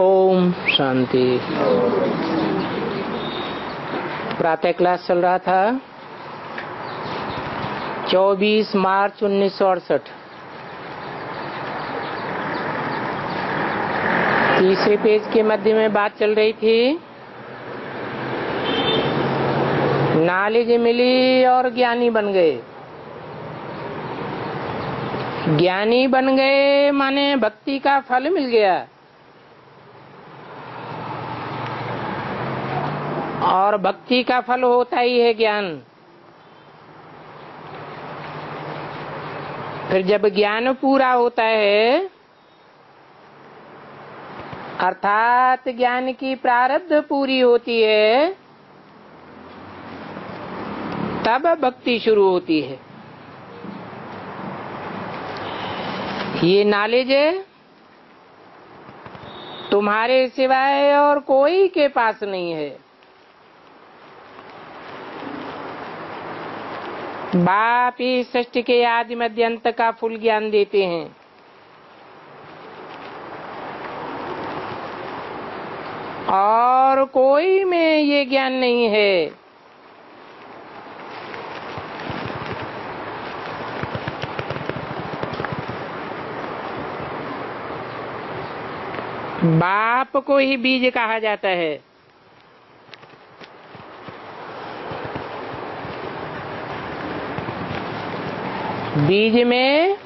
ओम शांति। प्रातः क्लास चल रहा था। 24 मार्च उन्नीस तीसरे पेज के मध्य में बात चल रही थी। नॉलेज मिली और ज्ञानी बन गए। ज्ञानी बन गए माने भक्ति का फल मिल गया। और भक्ति का फल होता ही है ज्ञान। फिर जब ज्ञान पूरा होता है, अर्थात ज्ञान की प्रारब्ध पूरी होती है, तब भक्ति शुरू होती है। ये नॉलेज तुम्हारे सिवाय और कोई के पास नहीं है। बाप ही सृष्टि के आदि मध्य अंत का फुल ज्ञान देते हैं। और कोई में ये ज्ञान नहीं है। बाप को ही बीज कहा जाता है। बीज में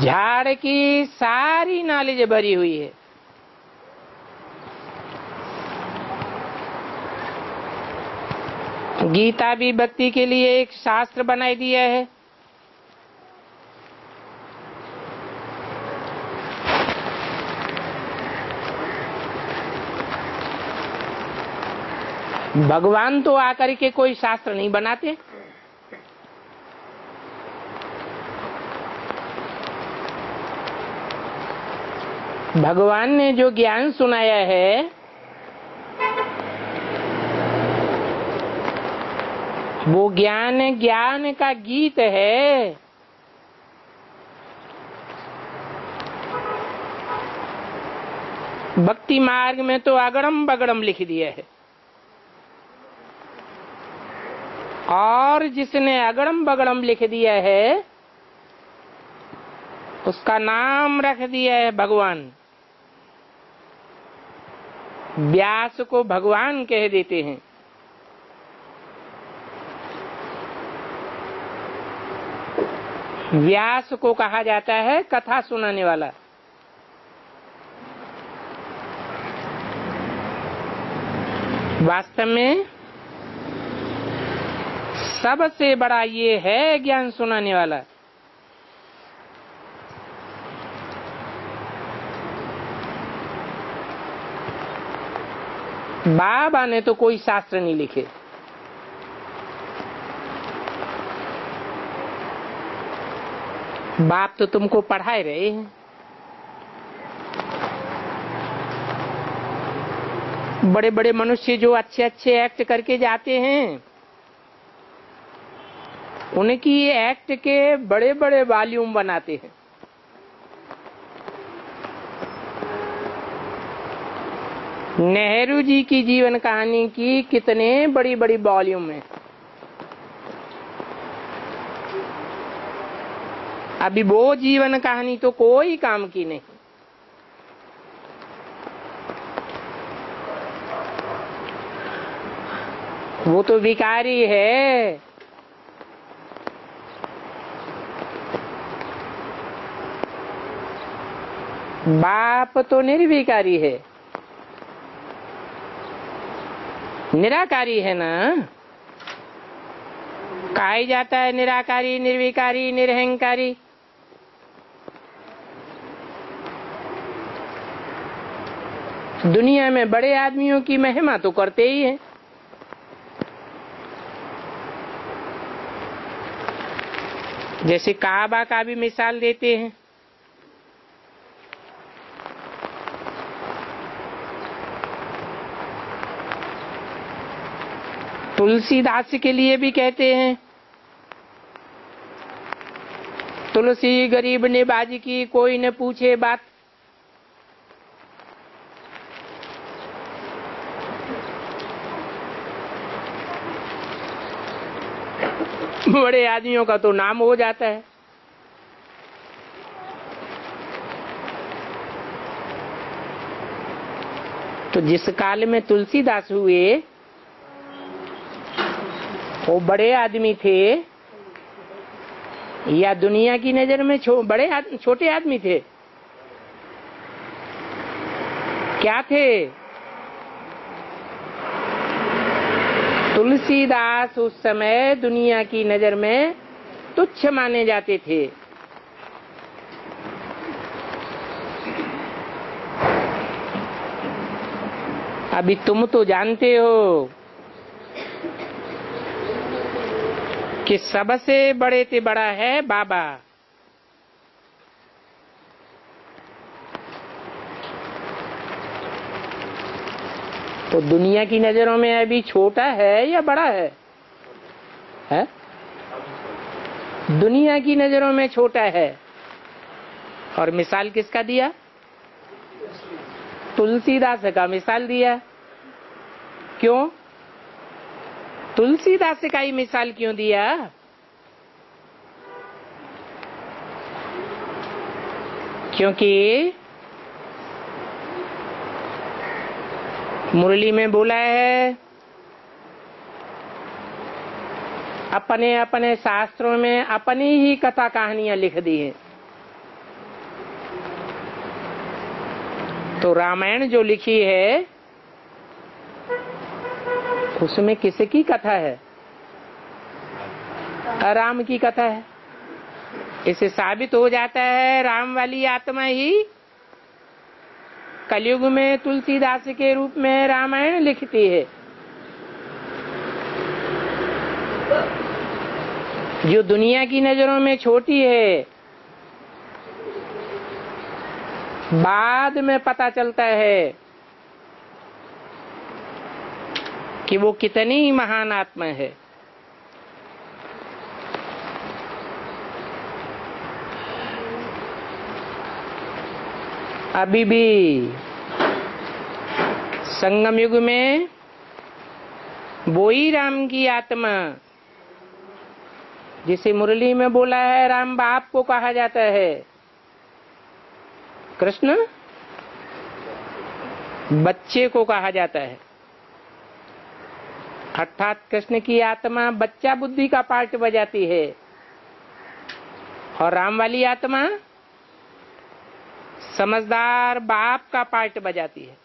झाड़ की सारी नॉलेज भरी हुई है। गीता भी भक्ति के लिए एक शास्त्र बनाई दिया है। भगवान तो आकर के कोई शास्त्र नहीं बनाते। भगवान ने जो ज्ञान सुनाया है, वो ज्ञान ज्ञान का गीत है। भक्ति मार्ग में तो अगड़म बगड़म लिख दिया है। और जिसने अगड़म बगड़म लिख दिया है, उसका नाम रख दिया है भगवान। व्यास को भगवान कह देते हैं। व्यास को कहा जाता है कथा सुनाने वाला। वास्तव में सबसे बड़ा ये है ज्ञान सुनाने वाला। बाबा ने तो कोई शास्त्र नहीं लिखे। बाप तो तुमको पढ़ाए रहे हैं। बड़े बड़े मनुष्य जो अच्छे अच्छे एक्ट करके जाते हैं, उनकी एक्ट के बड़े बड़े वॉल्यूम बनाते हैं। नेहरू जी की जीवन कहानी की कितने बड़ी बड़ी वॉल्यूम है। अभी वो जीवन कहानी तो कोई काम की नहीं। वो तो विकारी है। बाप तो निर्विकारी है। निराकारी है ना? कहा जाता है निराकारी, निर्विकारी, निरहंकारी? दुनिया में बड़े आदमियों की महिमा तो करते ही हैं। जैसे काबा का भी मिसाल देते हैं। तुलसीदास के लिए भी कहते हैं। तुलसी गरीब ने बाजी की कोई न पूछे बात। बड़े आदमियों का तो नाम हो जाता है। तो जिस काल में तुलसीदास हुए वो बड़े आदमी थे। या दुनिया की नज़र में छो, बड़े आद, छोटे आदमी थे। क्या थे? तुलसीदास उस समय दुनिया की नज़र में तुच्छ माने जाते थे। अभी तुम तो जानते हो। कि सबसे बड़े से बड़ा है बाबा। तो दुनिया की नज़रों में अभी छोटा है या बड़ा है? है? दुनिया की नज़रों में छोटा है। और मिसाल किसका दिया? तुलसीदास का मिसाल दिया। क्यों? तुलसीदास का ही मिसाल क्यों दिया? क्योंकि मुरली में बोला है, अपने अपने शास्त्रों में अपनी ही कथा कहानियाँ लिख दी हैं। तो रामायण जो लिखी है उसमें किसकी कथा है? राम की कथा है। इसे साबित हो जाता है, राम वाली आत्मा ही कलयुग में तुलसीदास के रूप में रामायण लिखती है। जो दुनिया की नज़रों में छोटी है, बाद में पता चलता है कि वो कितनी महान आत्मा है। अभी भी संगम युग में वो ही राम की आत्मा, जिसे मुरली में बोला है, राम बाप को कहा जाता है। कृष्ण बच्चे को कहा जाता है। अर्थात कृष्ण की आत्मा बच्चा बुद्धि का पार्ट बजाती है। और राम वाली आत्मा समझदार बाप का पार्ट बजाती है।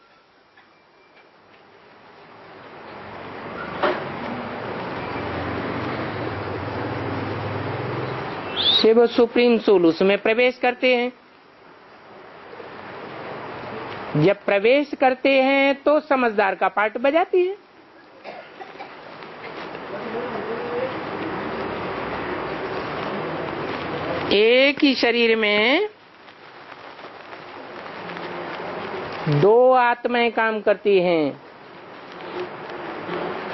शिव सुप्रीम सोल, उसमें प्रवेश करते हैं। जब प्रवेश करते हैं तो समझदार का पार्ट बजाती है। एक ही शरीर में दो आत्माएँ काम करती हैं।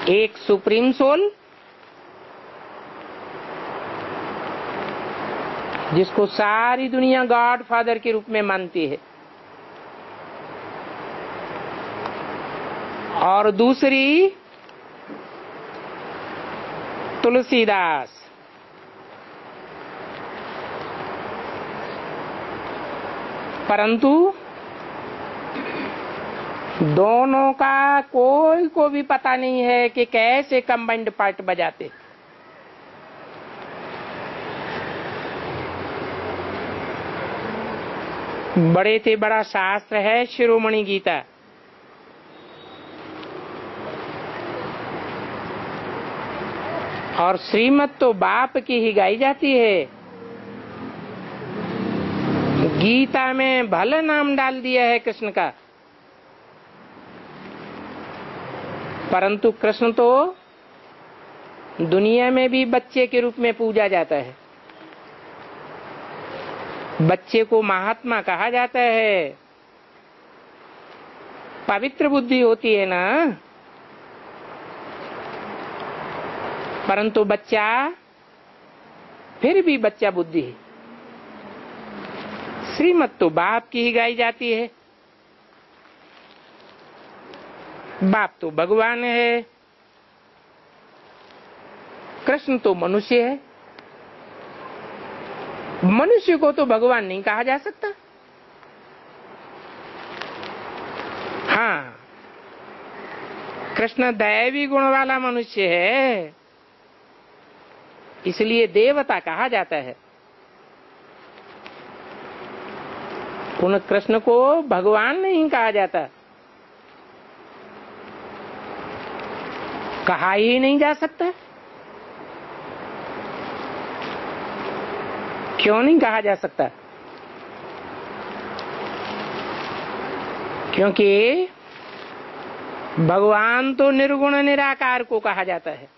एक सुप्रीम सोल, जिसको सारी दुनिया गॉड फादर के रूप में मानती है। और दूसरी तुलसीदास। परंतु दोनों का कोई को भी पता नहीं है कि कैसे कंबाइंड पार्ट बजाते। बड़े से बड़ा शास्त्र है शिरोमणि गीता। और श्रीमत तो बाप की ही गाई जाती है। गीता में भले नाम डाल दिया है कृष्ण का। परंतु कृष्ण तो दुनिया में भी बच्चे के रूप में पूजा जाता है। बच्चे को महात्मा कहा जाता है। पवित्र बुद्धि होती है ना। परंतु बच्चा, फिर भी बच्चा बुद्धि है। श्रीमत तो बाप की ही गाई जाती है। बाप तो भगवान है, कृष्ण तो मनुष्य है। मनुष्य को तो भगवान नहीं कहा जा सकता। हाँ कृष्ण दैवी गुण वाला मनुष्य है, इसलिए देवता कहा जाता है। उन कृष्ण को भगवान नहीं कहा जाता। कहा ही नहीं जा सकता। क्यों नहीं कहा जा सकता? क्योंकि भगवान तो निर्गुण निराकार को कहा जाता है।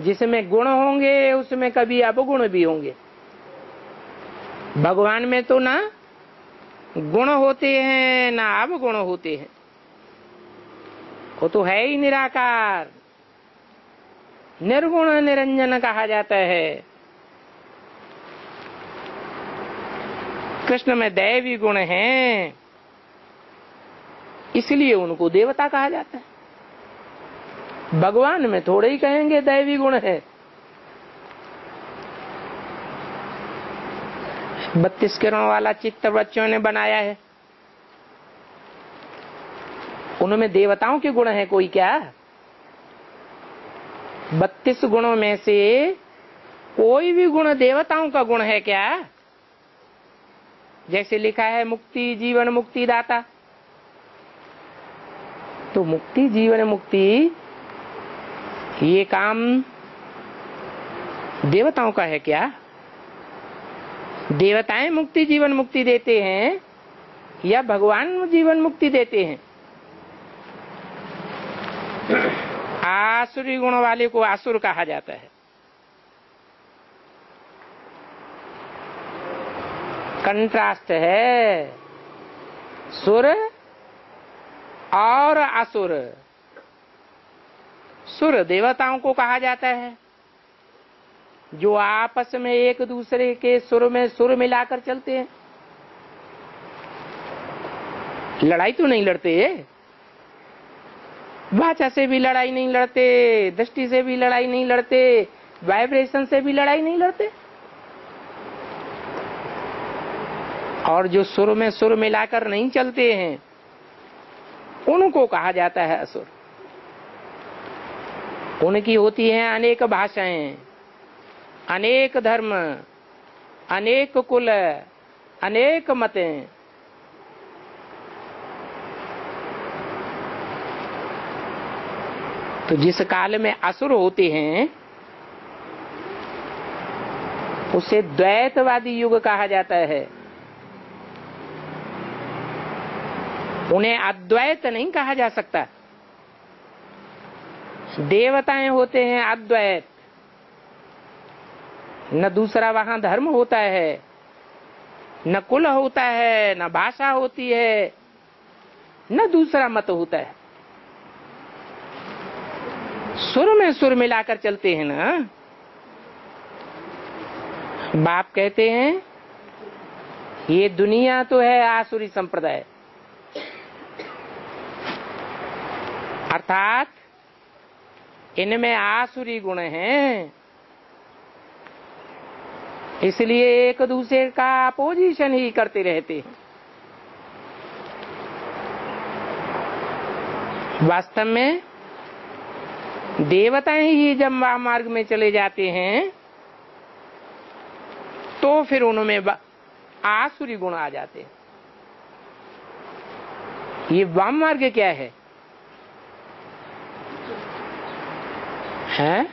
जिसमें गुण होंगे, उसमें कभी अवगुण भी होंगे। भगवान में तो ना गुण होते हैं, ना अवगुण होते हैं। वो तो है ही निराकार। निर्गुण निरंजन कहा जाता है। कृष्ण में दैवी गुण हैं, इसलिए उनको देवता कहा जाता है। भगवान में थोड़े ही कहेंगे दैवी गुण है। बत्तीस किरण वाला चित्र बच्चों ने बनाया है। उनमें देवताओं के गुण है कोई क्या? बत्तीस गुणों में से कोई भी गुण देवताओं का गुण है क्या? जैसे लिखा है, मुक्ति जीवन मुक्ति दाता। तो मुक्ति जीवन मुक्ति, ये काम देवताओं का है क्या? देवताएँ मुक्ति जीवन मुक्ति देते हैं या भगवान जीवन मुक्ति देते हैं? आसुरी गुण वाले को आसुर कहा जाता है। कंट्रास्ट है। सुर और असुर। सुर देवताओं को कहा जाता है। जो आपस में एक दूसरे के सुर में सुर मिलाकर चलते हैं। लड़ाई तो नहीं लड़ते भाषा से भी लड़ाई नहीं लड़ते, दृष्टि से भी लड़ाई नहीं लड़ते वाइब्रेशन से भी लड़ाई नहीं लड़ते। और जो सुर में सुर मिलाकर नहीं चलते हैं, उनको कहा जाता है असुर। उनकी होती हैं अनेक भाषाएँ। अनेक धर्म, अनेक कुल, अनेक मतें। तो जिस काल में असुर होते हैं, उसे द्वैतवादी युग कहा जाता है। उन्हें अद्वैत नहीं कहा जा सकता। देवताएँ होते हैं अद्वैत। न दूसरा वहाँ धर्म होता है, न कुल होता है, न भाषा होती है, न दूसरा मत होता है। सुर में सुर मिलाकर चलते हैं ना। बाप कहते हैं, ये दुनिया तो है आसुरी संप्रदाय। अर्थात, इनमें आसुरी गुण हैं। इसलिए एक दूसरे का अपोजिशन ही करते रहते हैं। वास्तव में देवताएँ ही जब मार्ग में चले जाते हैं तो फिर उनमें आसुरी गुण आ जाते हैं। ये वाम मार्ग क्या है? है?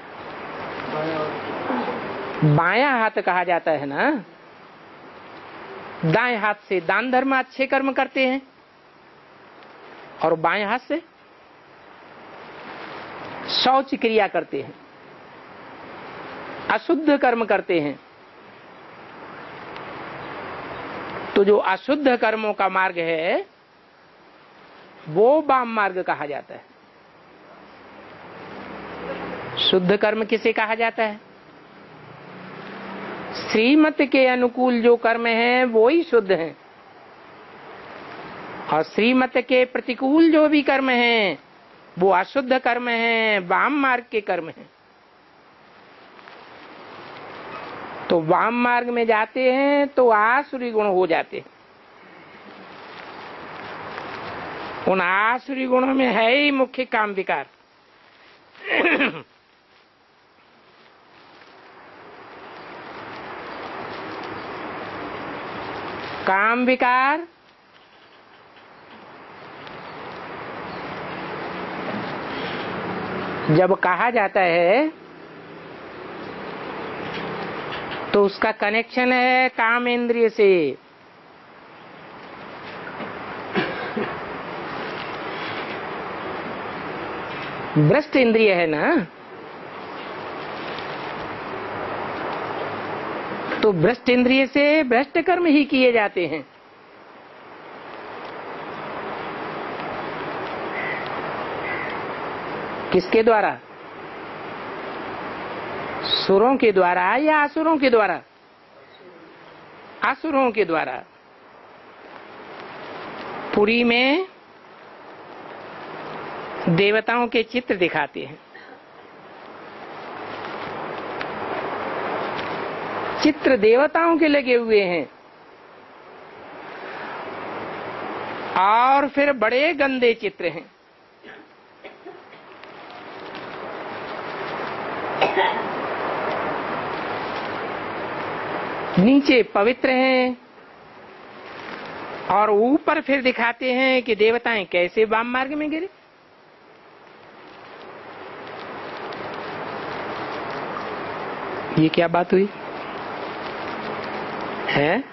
बाया हाथ कहा जाता है ना? दाएँ हाथ से दान धर्म अच्छे कर्म करते हैं। और बाएँ हाथ से शौच क्रिया करते हैं। अशुद्ध कर्म करते हैं। तो जो अशुद्ध कर्मों का मार्ग है, वो वाम मार्ग कहा जाता है। शुद्ध कर्म किसे कहा जाता है? श्रीमत के अनुकूल जो कर्म है वो ही शुद्ध है। और श्रीमत के प्रतिकूल जो भी कर्म हैं, वो अशुद्ध कर्म है, वाम मार्ग के कर्म है। तो वाम मार्ग में जाते हैं तो आसुरी गुण हो जाते हैं। उन आसुरी गुणों में है ही मुख्य काम विकार। काम विकार, जब कहा जाता है तो उसका कनेक्शन है काम इंद्रिय से। भ्रष्ट इंद्रिय है ना? तो भ्रष्ट इंद्रिय से भ्रष्ट कर्म ही किए जाते हैं। किसके द्वारा? सुरों के द्वारा या असुरों के द्वारा? असुरों के द्वारा। पुरी में देवताओं के चित्र दिखाते हैं। चित्र देवताओं के लगे हुए हैं। और फिर बड़े गंदे चित्र हैं। नीचे पवित्र हैं और ऊपर फिर दिखाते हैं कि देवताएँ कैसे वाम मार्ग में गिरे। ये क्या बात हुई? है?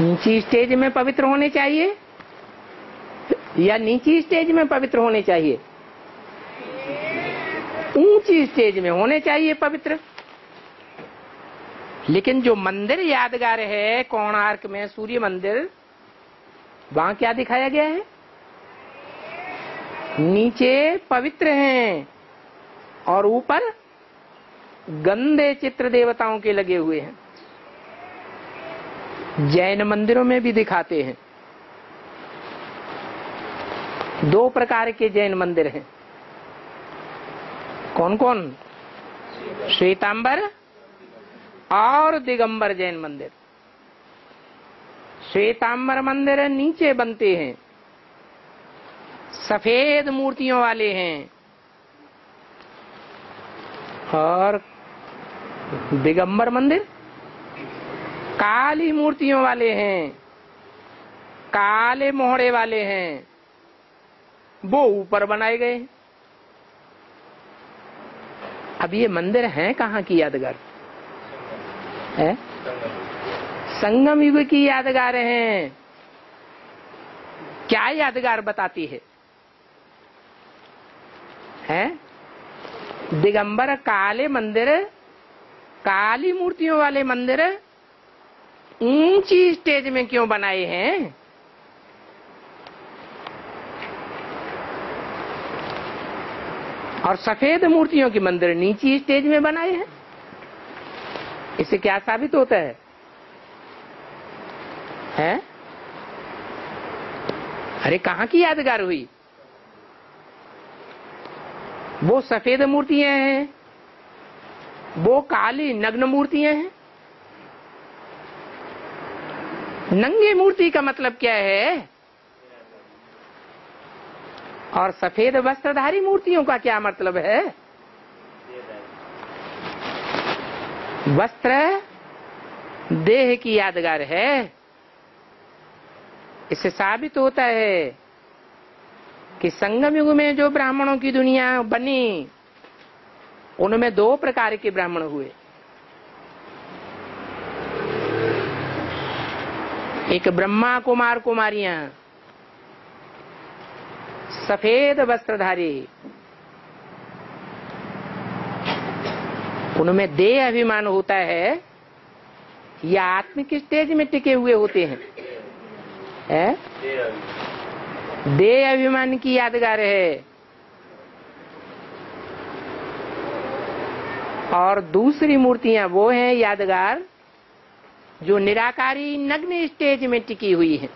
नीची स्टेज में पवित्र होने चाहिए? या नीची स्टेज में पवित्र होने चाहिए? ऊँची स्टेज में होने चाहिए पवित्र। लेकिन जो मंदिर यादगार है, कोणार्क में, सूर्य मंदिर, वहाँ क्या दिखाया गया है? नीचे पवित्र हैं और ऊपर गंदे चित्र देवताओं के लगे हुए हैं। जैन मंदिरों में भी दिखाते हैं। दो प्रकार के जैन मंदिर हैं। कौन कौन श्वेतांबर और दिगंबर जैन मंदिर। श्वेतांबर मंदिर नीचे बनते हैं। सफ़ेद मूर्तियों वाले हैं। और दिगंबर मंदिर? काली मूर्तियों वाले हैं। काले मोहड़े वाले हैं। वो ऊपर बनाए गए अब ये मंदिर हैं कहाँ की यादगार? है? संगम युग की यादगार हैं। क्या यादगार बताती है? हैं? दिगंबर काले मंदिर काली मूर्तियों वाले मंदिर ऊँची स्टेज में क्यों बनाए हैं? और सफ़ेद मूर्तियों के मंदिर नीची स्टेज में बनाए हैं। इससे क्या साबित होता है? हैं? अरे कहाँ की यादगार हुई? वो सफ़ेद मूर्तियाँ हैं। वो काली नग्न मूर्तियाँ हैं। नंगे मूर्ति का मतलब क्या है? और सफ़ेद वस्त्रधारी मूर्तियों का क्या मतलब है? वस्त्र देह की यादगार है। इससे साबित होता है कि संगम युग में जो ब्राह्मणों की दुनिया बनी उनमें दो प्रकार के ब्राह्मण हुए। एक ब्रह्मा कुमार कुमारियाँ सफ़ेद वस्त्रधारी। उनमें देह अभिमान होता है या आत्मिक स्टेज में टिके हुए होते हैं। है? देह अभिमान की यादगार है। और दूसरी मूर्तियाँ वो हैं, यादगार, जो निराकारी नग्न स्टेज में टिकी हुई है।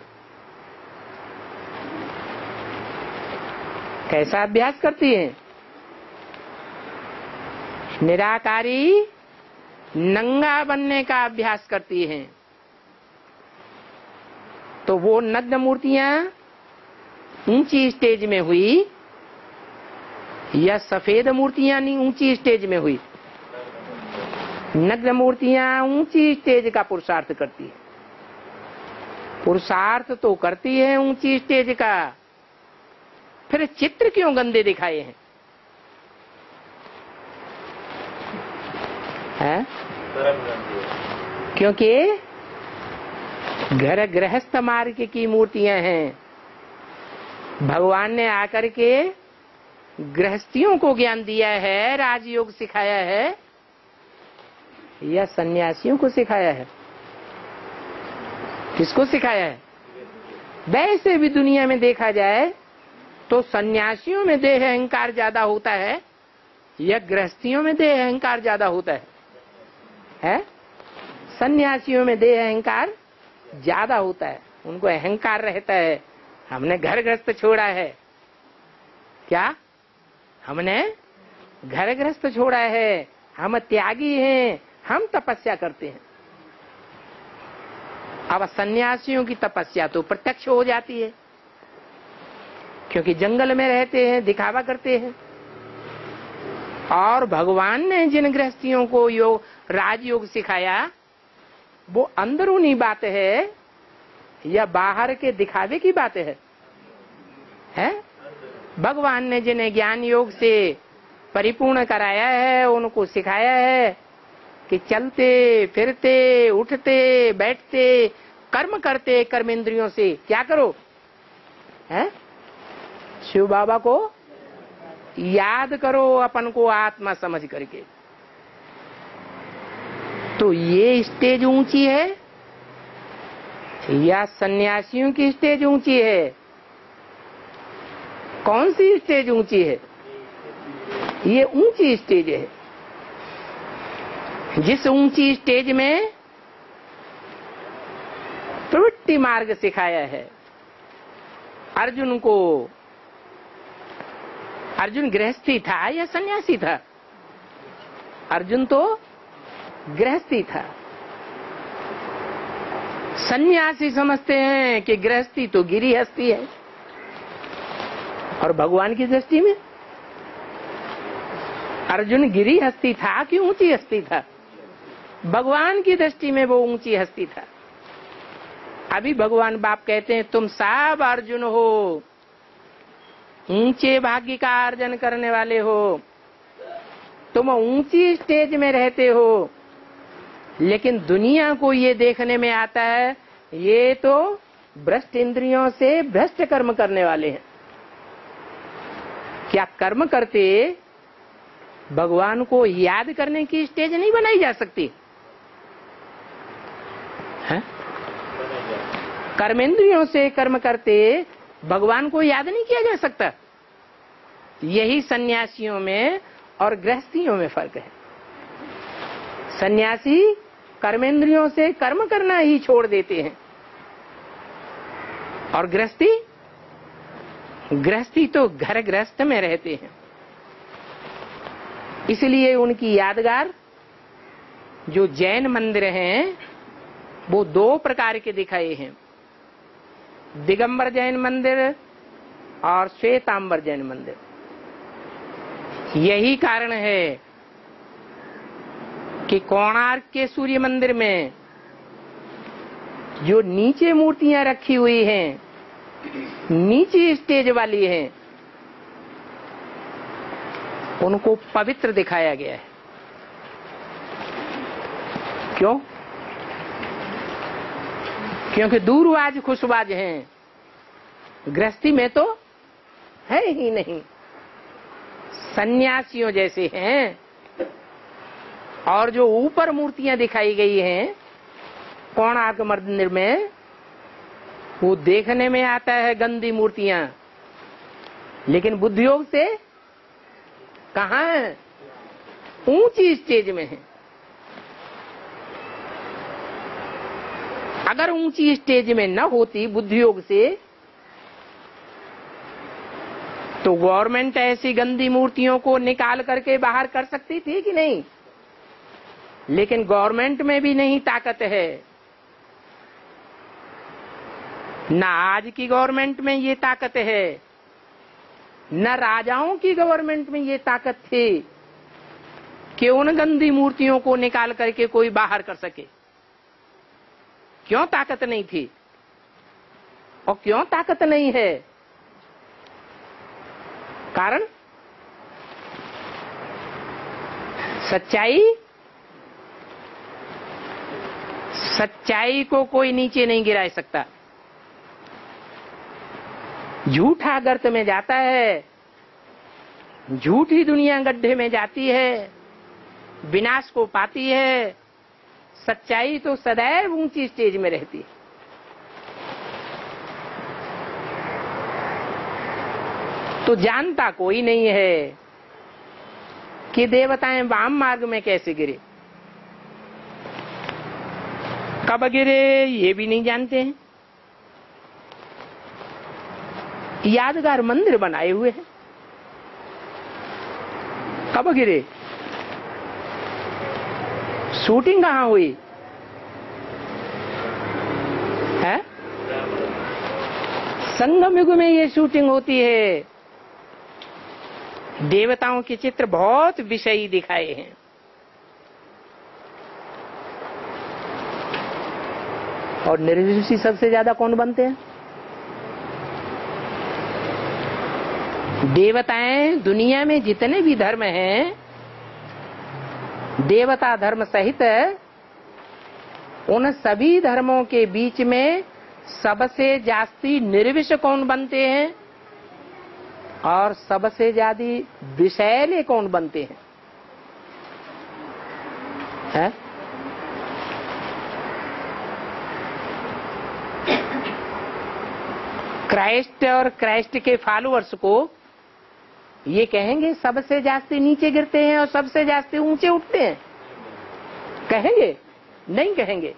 कैसा अभ्यास करती है? निराकारी नंगा बनने का अभ्यास करती हैं। तो वो नग्न मूर्तियाँ ऊँची स्टेज में हुई या सफ़ेद मूर्तियाँ नहीं ऊँची स्टेज में हुई? नग्न मूर्तियाँ ऊँची स्टेज का पुरुषार्थ करती है। पुरुषार्थ तो करती है ऊँची स्टेज का। फिर चित्र क्यों गंदे दिखाए हैं? है? क्योंकि घर गृहस्थ मार्ग की मूर्तियाँ हैं। भगवान ने आकर के गृहस्थियों को ज्ञान दिया है, राजयोग सिखाया है। या सन्यासियों को सिखाया है? किसको सिखाया है? वैसे भी दुनिया में देखा जाए तो सन्यासियों में देह अहंकार ज़्यादा होता है, या गृहस्थियों में देह अहंकार ज़्यादा होता है? है? सन्यासियों में देह अहंकार ज़्यादा होता है। उनको अहंकार रहता है। हमने घर ग्रस्त छोड़ा है। क्या? हमने घर ग्रस्त छोड़ा है। हम त्यागी हैं। हम तपस्या करते हैं। अब सन्यासियों की तपस्या तो प्रत्यक्ष हो जाती है, क्योंकि जंगल में रहते हैं, दिखावा करते हैं। और भगवान ने जिन गृहस्थियों को योग राजयोग सिखाया, वो अंदरूनी बात है, या बाहर के दिखावे की बात है? है? भगवान ने जिन्हें ज्ञान योग से परिपूर्ण कराया है, उनको सिखाया है कि चलते, फिरते, उठते, बैठते, कर्म करते कर्म इंद्रियों से। क्या करो? है? शिव बाबा को याद करो अपन को आत्मा समझ करके। तो ये स्टेज ऊँची है? या सन्यासियों की स्टेज ऊँची है? कौन सी स्टेज ऊँची है? ये ऊँची स्टेज है। जिस ऊँची स्टेज में प्रवृत्ति मार्ग सिखाया है, अर्जुन को, अर्जुन गृहस्थी था या सन्यासी था? अर्जुन तो गृहस्थी था। सन्यासी समझते हैं कि गृहस्थी तो गिरी हस्ती है। और भगवान की दृष्टि में, अर्जुन गिरी हस्ती था कि ऊँची हस्ती था? भगवान की दृष्टि में वो ऊँची हस्ती था। अभी भगवान बाप कहते हैं, तुम सब अर्जुन हो। ऊँचे भाग्य का अर्जन करने वाले हो। तुम ऊँची स्टेज में रहते हो। लेकिन दुनिया को ये देखने में आता है, ये तो भ्रष्ट इंद्रियों से भ्रष्ट कर्म करने वाले हैं। क्या कर्म करते भगवान को याद करने की स्टेज नहीं बनाई जा सकती? है? कर्मेंद्रियों से कर्म करते भगवान को याद नहीं किया जा सकता। यही सन्यासियों में और गृहस्थियों में फ़र्क है। सन्यासी कर्मेंद्रियों से कर्म करना ही छोड़ देते हैं। और गृहस्थी? गृहस्थी तो घर गृहस्थ में रहते हैं। इसलिए उनकी यादगार जो जैन मंदिर हैं वो दो प्रकार के दिखाए हैं। दिगंबर जैन मंदिर और श्वेतांबर जैन मंदिर। यही कारण है कि कोणार्क के सूर्य मंदिर में जो नीचे मूर्तियाँ रखी हुई हैं, नीचे स्टेज वाली हैं, उनको पवित्र दिखाया गया है। क्यों? क्योंकि दूरवाज खुशवाज हैं। गृहस्थी में तो है ही नहीं। सन्यासियों जैसे हैं। और जो ऊपर मूर्तियाँ दिखाई गई हैं कोणार्क मंदिर में वो देखने में आता है गंदी मूर्तियाँ। लेकिन बुद्धियोग से कहा है? ऊँची स्टेज में है। अगर ऊँची स्टेज में न होती बुद्धियोग से तो गवर्नमेंट ऐसी गंदी मूर्तियों को निकाल करके बाहर कर सकती थी कि नहीं? लेकिन गवर्नमेंट में भी नहीं ताकत है। न आज की गवर्नमेंट में ये ताकत है, न राजाओं की गवर्नमेंट में ये ताकत थी कि उन गंदी मूर्तियों को निकाल करके कोई बाहर कर सके। क्यों ताकत नहीं थी? और क्यों ताकत नहीं है? कारण? सच्चाई? सच्चाई को कोई नीचे नहीं गिरा सकता। झूठा गर्त में जाता है। झूठी दुनिया गड्ढे में जाती है। विनाश को पाती है। सच्चाई तो सदैव ऊँची स्टेज में रहती है। तो जानता कोई नहीं है कि देवताएँ वाम मार्ग में कैसे गिरे। कब गिरे ये भी नहीं जानते हैं। यादगार मंदिर बनाए हुए हैं। कब गिरे? शूटिंग कहाँ हुई? है? संगम युग में ये शूटिंग होती है। देवताओं के चित्र बहुत विषयी दिखाए हैं। और निर्विषी सबसे ज़्यादा कौन बनते हैं? देवताएँ दुनिया में जितने भी धर्म हैं देवता धर्म सहित उन सभी धर्मों के बीच में सबसे जास्ती निर्विष कौन बनते हैं और सबसे ज़्यादा विषैले कौन बनते हैं है? क्राइस्ट और क्राइस्ट के फॉलोअर्स को ये कहेंगे, सबसे जास्ती नीचे गिरते हैं और सबसे जास्ती ऊँचे उठते हैं। कहेंगे? नहीं कहेंगे।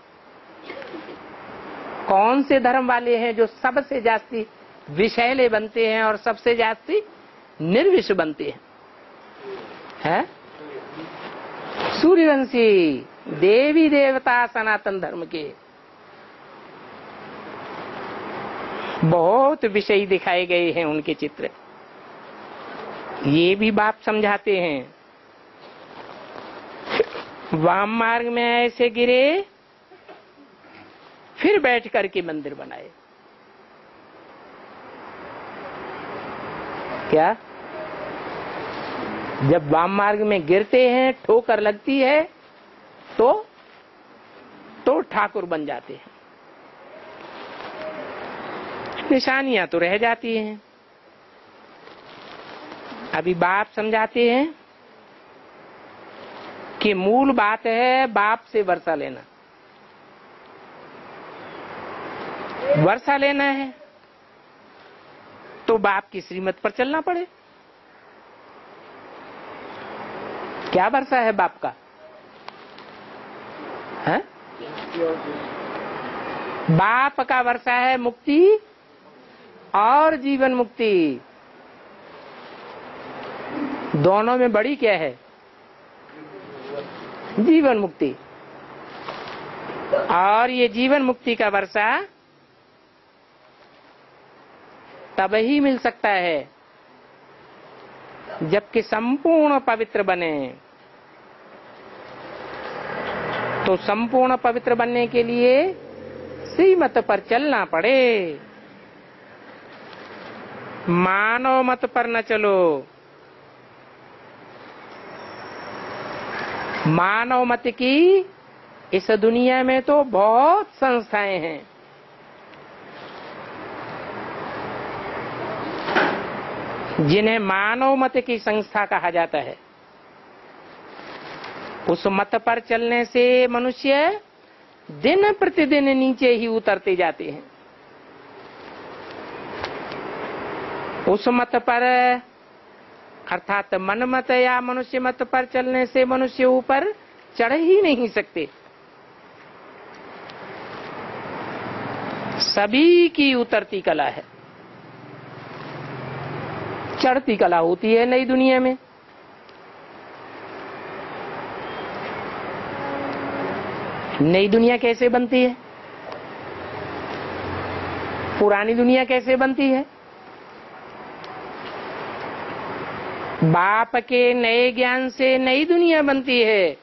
कौन से धर्म वाले हैं जो सबसे जास्ती विषैले बनते हैं और सबसे जास्ती निर्विष बनते हैं? है? सूर्यवंशी, देवी देवता सनातन धर्म के। बहुत विषयी दिखाए गए हैं उनके चित्र। ये भी बाप समझाते हैं। वाम मार्ग में ऐसे गिरे, फिर बैठ करके मंदिर बनाए। क्या? जब वाम मार्ग में गिरते हैं, ठोकर लगती है तो तो ठाकुर बन जाते हैं। निशानियाँ तो रह जाती हैं। अभी बाप समझाते हैं कि मूल बात है बाप से वर्षा लेना। वर्षा लेना है तो बाप की श्रीमत पर चलना पड़े। क्या वर्षा है बाप का? है? बाप का वर्षा है मुक्ति और जीवन मुक्ति। दोनों में बड़ी क्या है? जीवन मुक्ति। और ये जीवन मुक्ति का वर्षा तब ही मिल सकता है, जबकि संपूर्ण पवित्र बने। तो संपूर्ण पवित्र बनने के लिए श्रीमत पर चलना पड़े। मानव मत पर न चलो। मानव मत की इस दुनिया में तो बहुत संस्थाएँ हैं। जिन्हें मानव मत की संस्था कहा जाता है। उस मत पर चलने से मनुष्य दिन प्रतिदिन नीचे ही उतरते जाते हैं। उस मत पर अर्थात मन मत या मनुष्य मत पर चलने से मनुष्य ऊपर चढ़ ही नहीं सकते। सभी की उतरती कला है। चढ़ती कला होती है नई दुनिया में। नई दुनिया कैसे बनती है? पुरानी दुनिया कैसे बनती है? बाप के नए ज्ञान से नई दुनिया बनती है।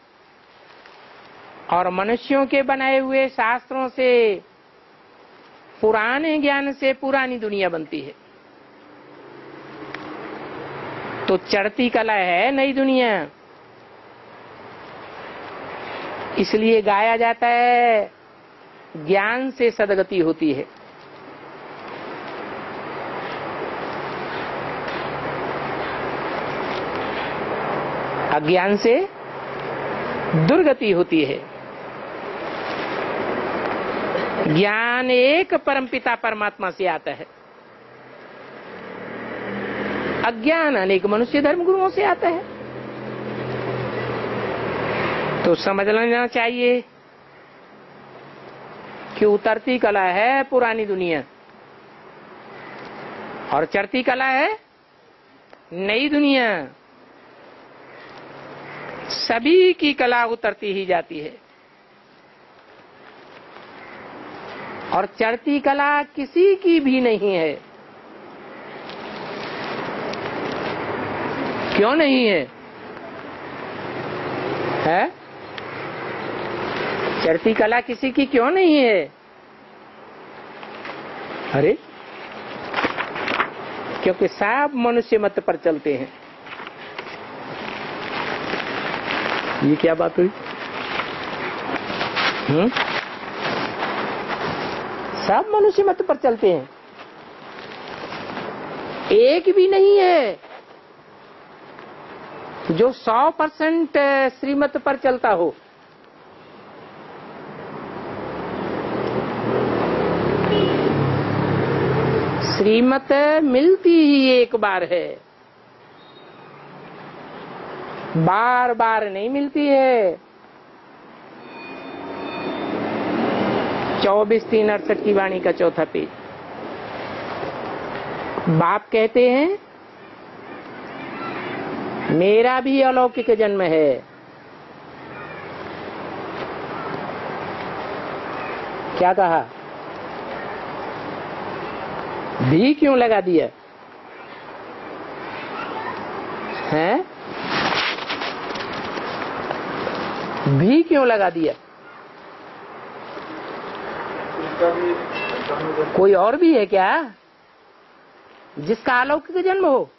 और मनुष्यों के बनाए हुए शास्त्रों से, पुराने ज्ञान से पुरानी दुनिया बनती है। तो चढ़ती कला है नई दुनिया। इसलिए गाया जाता है, ज्ञान से सदगति होती है। अज्ञान से दुर्गति होती है। ज्ञान एक परमपिता परमात्मा से आता है। अज्ञान अनेक मनुष्य धर्म गुरुओं से आता है। तो समझ लेना चाहिए कि उतरती कला है पुरानी दुनिया। और चढ़ती कला है नई दुनिया। सभी की कला उतरती ही जाती है। और चढ़ती कला किसी की भी नहीं है। क्यों नहीं है? है? चढ़ती कला किसी की क्यों नहीं है? अरे, क्योंकि सब मनुष्य मत पर चलते हैं। ये क्या बात हुई? हम्म? सब मनुष्य मत पर चलते हैं। एक भी नहीं है। जो सौ परसेंट श्रीमत पर चलता हो। श्रीमत मिलती ही एक बार है। बार बार नहीं मिलती है। चौबीस तीन अड़सठ की वाणी का चौथा पेज। बाप कहते हैं, मेरा भी अलौकिक जन्म है। क्या कहा? भी क्यों लगा दिया? हैं? भी क्यों लगा दिया? कोई और भी है क्या? जिसका अलौकिक जन्म हो?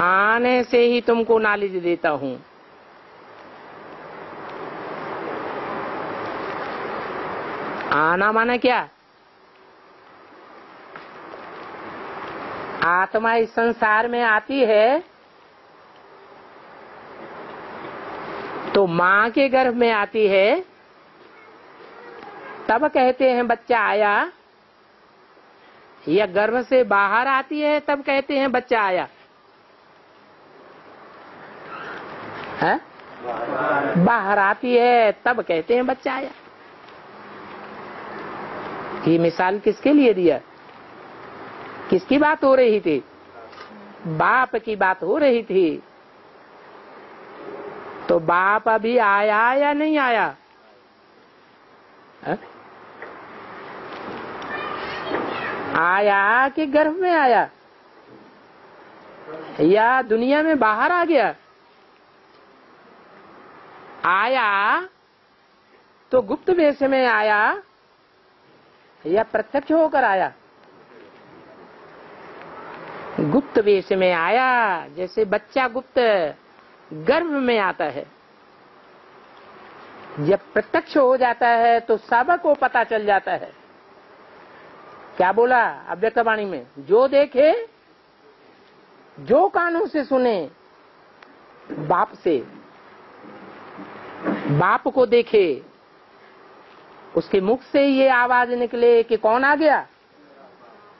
आने से ही तुमको नॉलेज देता हूँ। आना माना क्या? आत्मा इस संसार में आती है तो माँ के गर्भ में आती है। तब कहते हैं, बच्चा आया। या गर्भ से बाहर आती है, तब कहते हैं, बच्चा आया। है? बाहर आती है, तब कहते हैं, बच्चा आया। ये मिसाल किसके लिए दिया? किसकी बात हो रही थी? बाप की बात हो रही थी। तो बाप अभी आया या नहीं आया? है? आया कि गर्भ में आया? या दुनिया में बाहर आ गया? आया तो गुप्त वेश में आया या प्रत्यक्ष होकर आया? गुप्त वेश में आया, जैसे बच्चा गुप्त गर्भ में आता है। जब प्रत्यक्ष हो जाता है तो सबक को पता चल जाता है। क्या बोला अव्यक्तवाणी में? जो देखे, जो कानों से सुने, बाप से। बाप को देखे, उसके मुख से ये आवाज़ निकले कि कौन आ गया?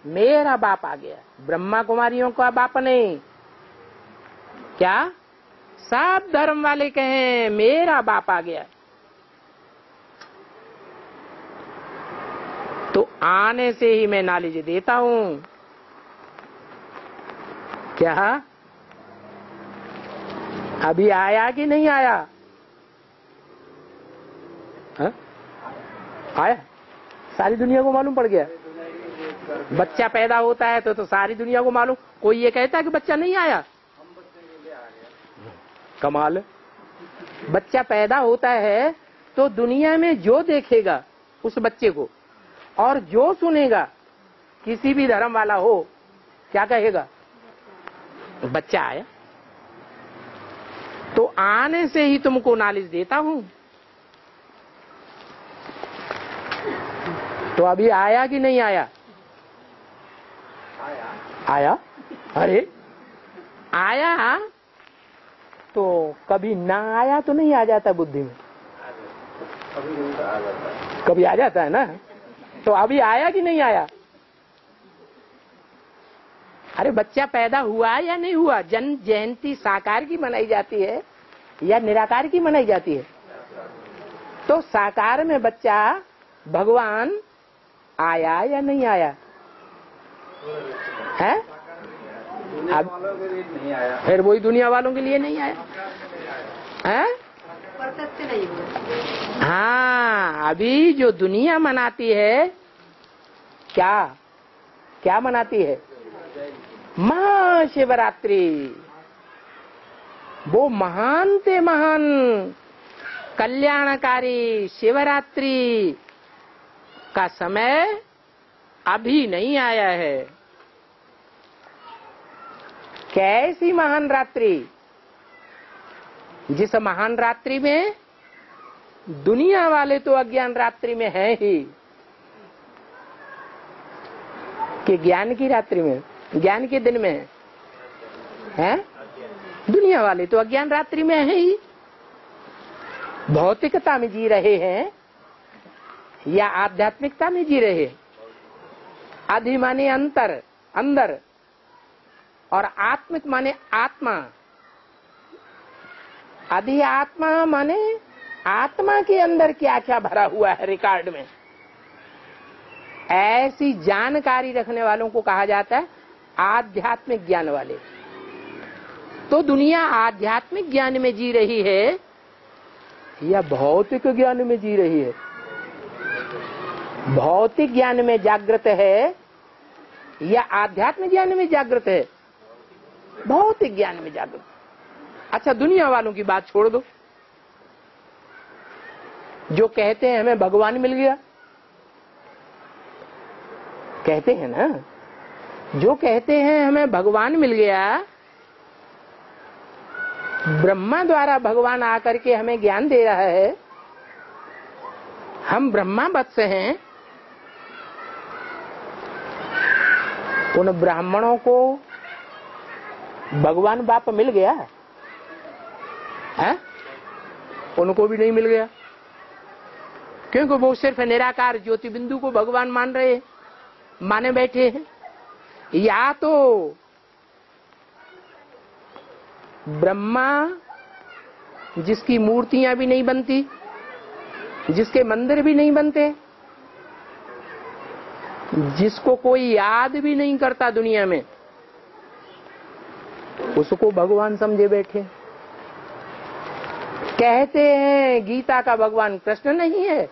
मेरा बाप आ गया। ब्रह्मा कुमारियों का बाप नहीं। क्या? सब धर्म वाले कहें, मेरा बाप आ गया। तो आने से ही मैं नॉलेज देता हूँ। क्या? अभी आया कि नहीं आया? हा? आया? सारी दुनिया को मालूम पड़ गया। बच्चा पैदा होता है तो तो सारी दुनिया को मालूम। कोई ये कहता है कि बच्चा नहीं आया? कमाल। बच्चा पैदा होता है तो दुनिया में जो देखेगा उस बच्चे को और जो सुनेगा, किसी भी धर्म वाला हो, क्या कहेगा? बच्चा आया। तो आने से ही तुमको नॉलेज देता हूँ। तो अभी आया कि नहीं आया? आया। अरे, आया? तो कभी ना आया तो नहीं आ जाता बुद्धि में। कभी आ जाता है ना? तो अभी आया कि नहीं आया? अरे बच्चा पैदा हुआ या नहीं हुआ? जन्म जयंती साकार की मनाई जाती है या निराकार की मनाई जाती है? तो साकार में बच्चा, भगवान आया या नहीं आया? है? अब फिर वही दुनिया वालों के लिए नहीं आया? है? हाँ अभी जो दुनिया मनाती है, क्या? क्या मनाती है? महाशिवरात्रि। वो महान ते महान, कल्याणकारी शिवरात्रि का समय अभी नहीं आया है। कैसी महान रात्रि? जिस महान रात्रि में दुनिया वाले तो अज्ञान रात्रि में है ही। कि ज्ञान की रात्रि में? ज्ञान के दिन में? है? दुनिया वाले तो अज्ञान रात्रि में है ही। भौतिकता में जी रहे हैं या आध्यात्मिकता में जी रहे आधि अंतर, अंदर। और आत्मिक माने आत्मा। आदि आत्मा माने आत्मा के अंदर क्या क्या भरा हुआ है रिकॉर्ड में। ऐसी जानकारी रखने वालों को कहा जाता है आध्यात्मिक ज्ञान वाले। तो दुनिया आध्यात्मिक ज्ञान में जी रही है या भौतिक ज्ञान में जी रही है? भौतिक ज्ञान में जागृत है या आध्यात्मिक ज्ञान में जागृत है? भौतिक ज्ञान में जागृत अच्छा दुनिया वालों की बात छोड़ दो। जो कहते हैं, हमें भगवान मिल गया। कहते हैं ना? जो कहते हैं, हमें भगवान मिल गया। ब्रह्मा द्वारा भगवान आकर के हमें ज्ञान दे रहा है। हम ब्रह्मा वत्स हैं। उन ब्राह्मणों को भगवान बाप मिल गया है? उनको भी नहीं मिल गया। क्योंकि वो सिर्फ़ निराकार ज्योति बिंदु को भगवान मान रहे हैं, माने बैठे हैं। या तो ब्रह्मा, जिसकी मूर्तियाँ भी नहीं बनती, जिसके मंदिर भी नहीं बनते, जिसको कोई याद भी नहीं करता दुनिया में उसको भगवान समझे बैठे। कहते हैं, गीता का भगवान कृष्ण नहीं है।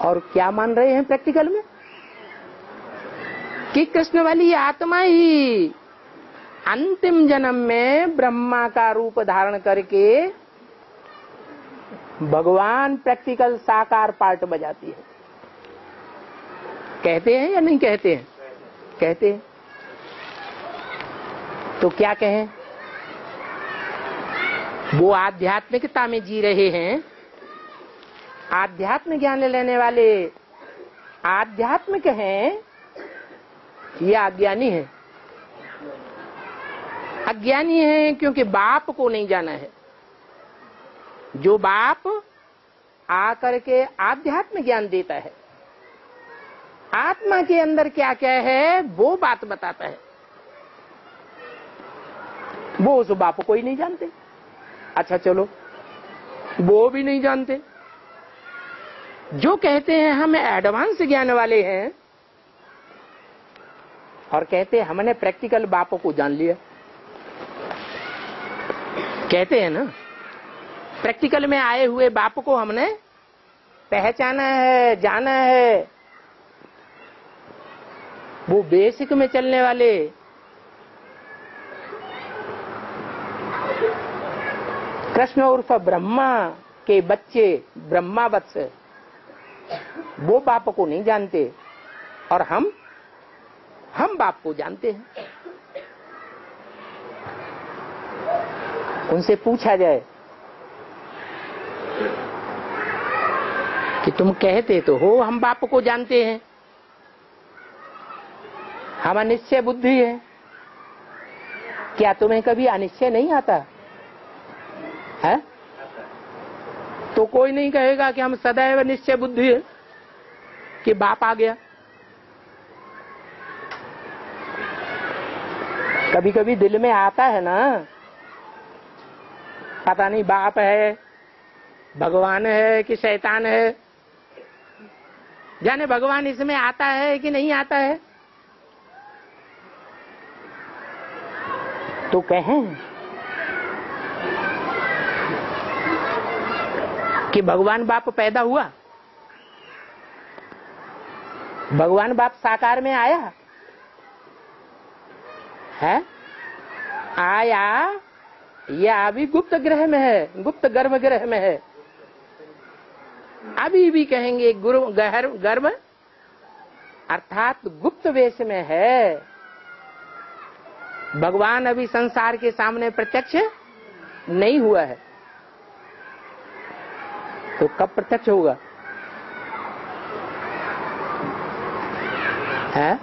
और क्या मान रहे हैं प्रैक्टिकल में? कि कृष्ण वाली आत्मा ही अंतिम जन्म में ब्रह्मा का रूप धारण करके भगवान प्रैक्टिकल साकार पार्ट बजाती है। कहते हैं या नहीं कहते हैं? कहते हैं। तो क्या कहें? वो आध्यात्मिकता में जी रहे हैं। आध्यात्म ज्ञान लेने वाले आध्यात्मिक हैं, या अज्ञानी हैं। अज्ञानी हैं क्योंकि बाप को नहीं जाना है। जो बाप आकर के आध्यात्म ज्ञान देता है, आत्मा के अंदर क्या क्या है, वो बात बताता है। वो उस बाप को ही नहीं जानते। अच्छा चलो। वो भी नहीं जानते। जो कहते हैं, हम एडवांस ज्ञान वाले हैं और कहते हैं, हमने प्रैक्टिकल बापों को जान लिया। कहते हैं ना, प्रैक्टिकल में आए हुए बाप को हमने पहचाना है, जाना है। वो बेसिक में चलने वाले कृष्ण उर्फ़ ब्रह्मा के बच्चे ब्रह्मा वत्स वो बाप को नहीं जानते और हम हम बाप को जानते हैं। उनसे पूछा जाए कि तुम कहते तो हो, हम बाप को जानते हैं। हम अनिश्चय बुद्धि है। क्या तुम्हें कभी अनिश्चय नहीं आता? है? तो कोई नहीं कहेगा कि हम सदैव निश्चय बुद्धि कि बाप आ गया। कभी कभी दिल में आता है ना, पता नहीं बाप है, भगवान है कि शैतान है। जाने भगवान इसमें आता है कि नहीं आता है? तो कहें। कि भगवान बाप पैदा हुआ? भगवान बाप साकार में आया? है? आया? या अभी गुप्त ग्रह में है, गुप्त गर्भ ग्रह में है। अभी भी कहेंगे गुरु गर्भ, अर्थात गुप्त वेश में है। भगवान अभी संसार के सामने प्रत्यक्ष नहीं हुआ है। तो कब प्रत्यक्ष होगा? है?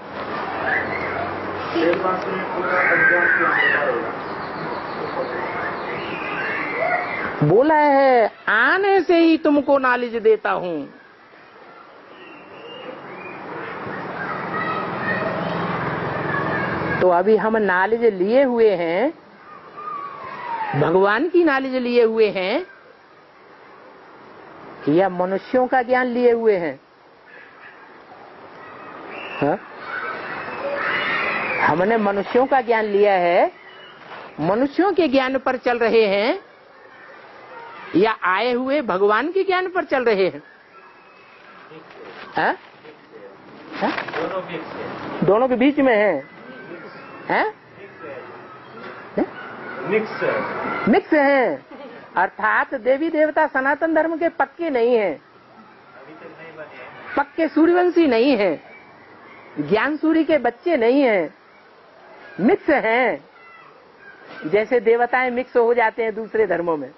बोला है, आने से ही तुमको नॉलेज देता हूँ। तो अभी हम नॉलेज लिए हुए हैं, भगवान की नॉलेज लिए हुए हैं या मनुष्यों का ज्ञान लिए हुए हैं हा? हमने मनुष्यों का ज्ञान लिया है मनुष्यों के ज्ञान पर चल रहे हैं या आए हुए भगवान के ज्ञान पर चल रहे हैं है? है? दोनों के बीच में है हैं? मिक्स मिक्स है अर्थात देवी देवता सनातन धर्म के पक्के नहीं है। पक्के सूर्यवंशी नहीं है। ज्ञान सूर्य के बच्चे नहीं है। मिक्स हैं। जैसे देवताएँ मिक्स हो जाते हैं दूसरे धर्मों में।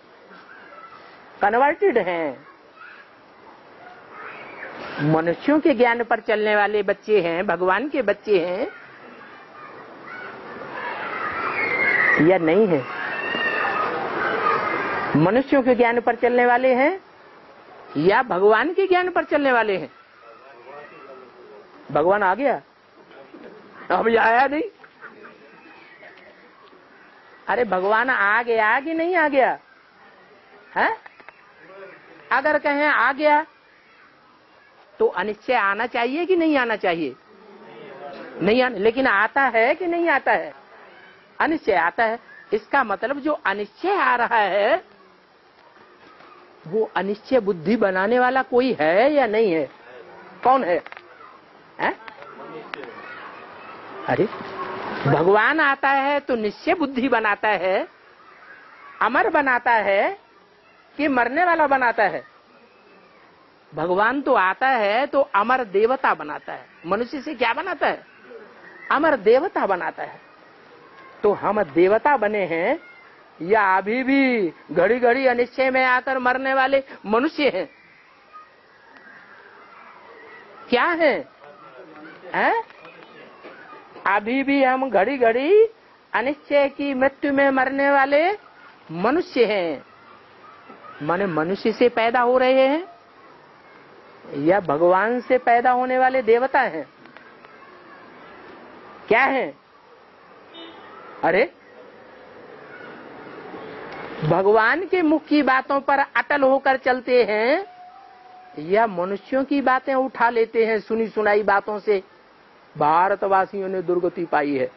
कन्वर्टेड हैं। मनुष्यों के ज्ञान पर चलने वाले बच्चे हैं, भगवान के बच्चे हैं। या नहीं है। मनुष्यों के ज्ञान पर चलने वाले हैं या भगवान के ज्ञान पर चलने वाले हैं? भगवान आ गया? अभी आया नहीं? अरे भगवान आ गया कि नहीं आ गया? है? अगर कहें आ गया तो अनिश्चय आना चाहिए कि नहीं आना चाहिए? नहीं आना, लेकिन आता है कि नहीं आता है? अनिश्चय आता है। इसका मतलब जो अनिश्चय आ रहा है वो अनिश्चय बुद्धि बनाने वाला कोई है या नहीं है? कौन है, है? अरे भगवान आता है तो निश्चय बुद्धि बनाता है अमर बनाता है कि मरने वाला बनाता है? भगवान तो आता है तो अमर देवता बनाता है। मनुष्य से क्या बनाता है? अमर देवता बनाता है। तो हम देवता बने हैं या अभी भी घड़ी घड़ी अनिश्चय में आकर मरने वाले मनुष्य हैं? क्या है? हैं? अभी भी हम घड़ी घड़ी अनिश्चय की मृत्यु में मरने वाले मनुष्य हैं। माने मनुष्य से पैदा हो रहे हैं या भगवान से पैदा होने वाले देवता हैं? क्या है? अरे भगवान के मुख की बातों पर अटल होकर चलते हैं, या मनुष्यों की बातें उठा लेते हैं सुनी सुनाई बातों से भारतवासियों ने दुर्गति पाई है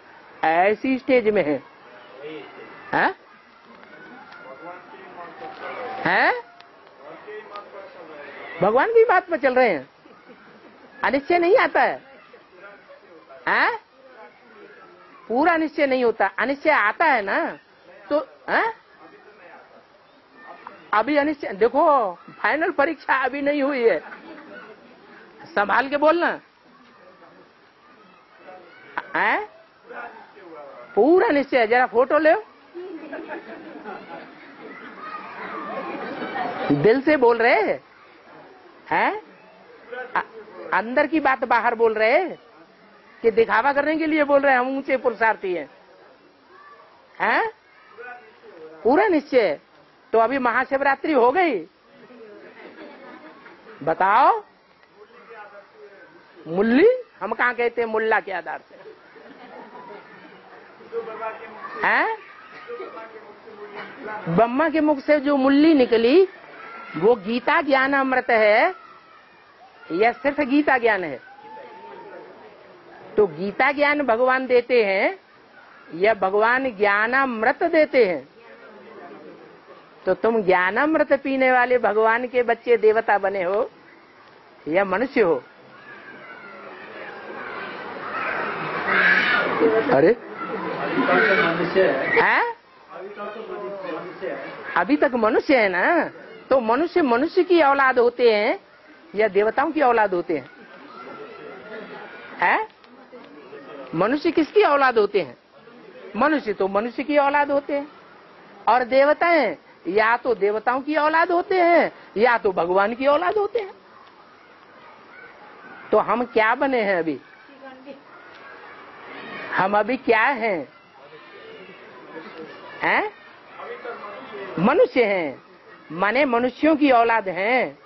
ऐसी स्टेज में है हैं? हैं? भगवान की बात पर चल रहे हैं अनिश्चय नहीं आता है हैं? पूरा निश्चय नहीं होता अनिश्चय आता है ना तो हैं? अभी अनिश्चय देखो फाइनल परीक्षा अभी नहीं हुई है। संभाल के बोलना। हैं? पूरा निश्चय है। जरा फ़ोटो ले। दिल से बोल रहे हैं। हैं? अंदर की बात बाहर बोल रहे हैं। कि दिखावा करने के लिए बोल रहे हैं। हम ऊँचे पुरुषार्थी हैं। हैं? पूरा निश्चय तो अभी महाशिवरात्रि हो गई। बताओ। मुल्ली? हम कहाँ कहते हैं मुल्ला के आधार से? हैं? ब्रह्मा के मुख से जो मुल्ली निकली, वो गीता ज्ञान अमृत है या सिर्फ़ गीता ज्ञान है? तो गीता ज्ञान भगवान देते हैं या भगवान ज्ञानामृत देते हैं? तो तुम ज्ञानामृत पीने वाले भगवान के बच्चे देवता बने हो या मनुष्य हो? अरे। है? अभी तक मनुष्य है ना? तो मनुष्य मनुष्य की औलाद होते हैं या देवताओं की औलाद होते हैं? हैं? मनुष्य किसकी औलाद होते हैं? मनुष्य तो मनुष्य की औलाद होते हैं। और देवताएँ या तो देवताओं की औलाद होते हैं, या तो भगवान की औलाद होते हैं। तो हम क्या बने हैं अभी? हम अभी क्या हैं? हैं? मनुष्य हैं। माने मनुष्यों की औलाद हैं।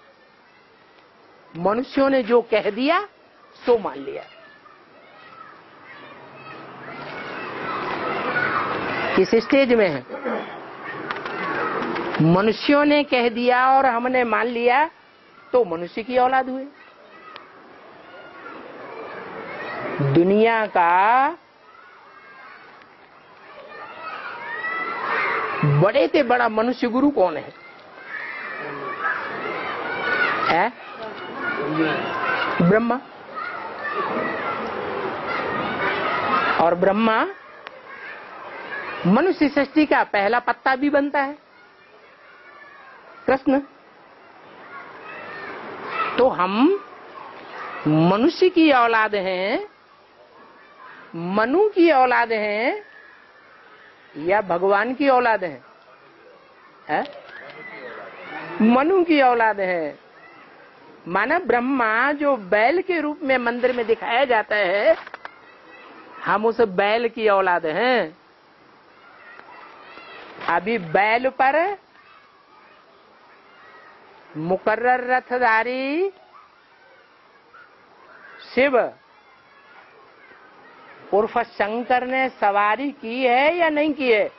मनुष्यों ने जो कह दिया, सो मान लिया। किस स्टेज में है? मनुष्यों ने कह दिया और हमने मान लिया तो मनुष्य की औलाद हुए दुनिया का बड़े से बड़ा मनुष्य गुरु कौन है? है? ब्रह्मा। और ब्रह्मा मनुष्य सृष्टि का पहला पत्ता भी बनता है। कृष्ण तो हम मनुष्य की औलाद हैं मनु की औलाद हैं या भगवान की औलाद है, है? मनु की औलाद है। माना ब्रह्मा जो बैल के रूप में मंदिर में दिखाया जाता है हम उस बैल की औलाद हैं। अभी बैल पर मुकर्र रथधारी शिव। उर्फ़ शंकर ने सवारी की है या नहीं की है?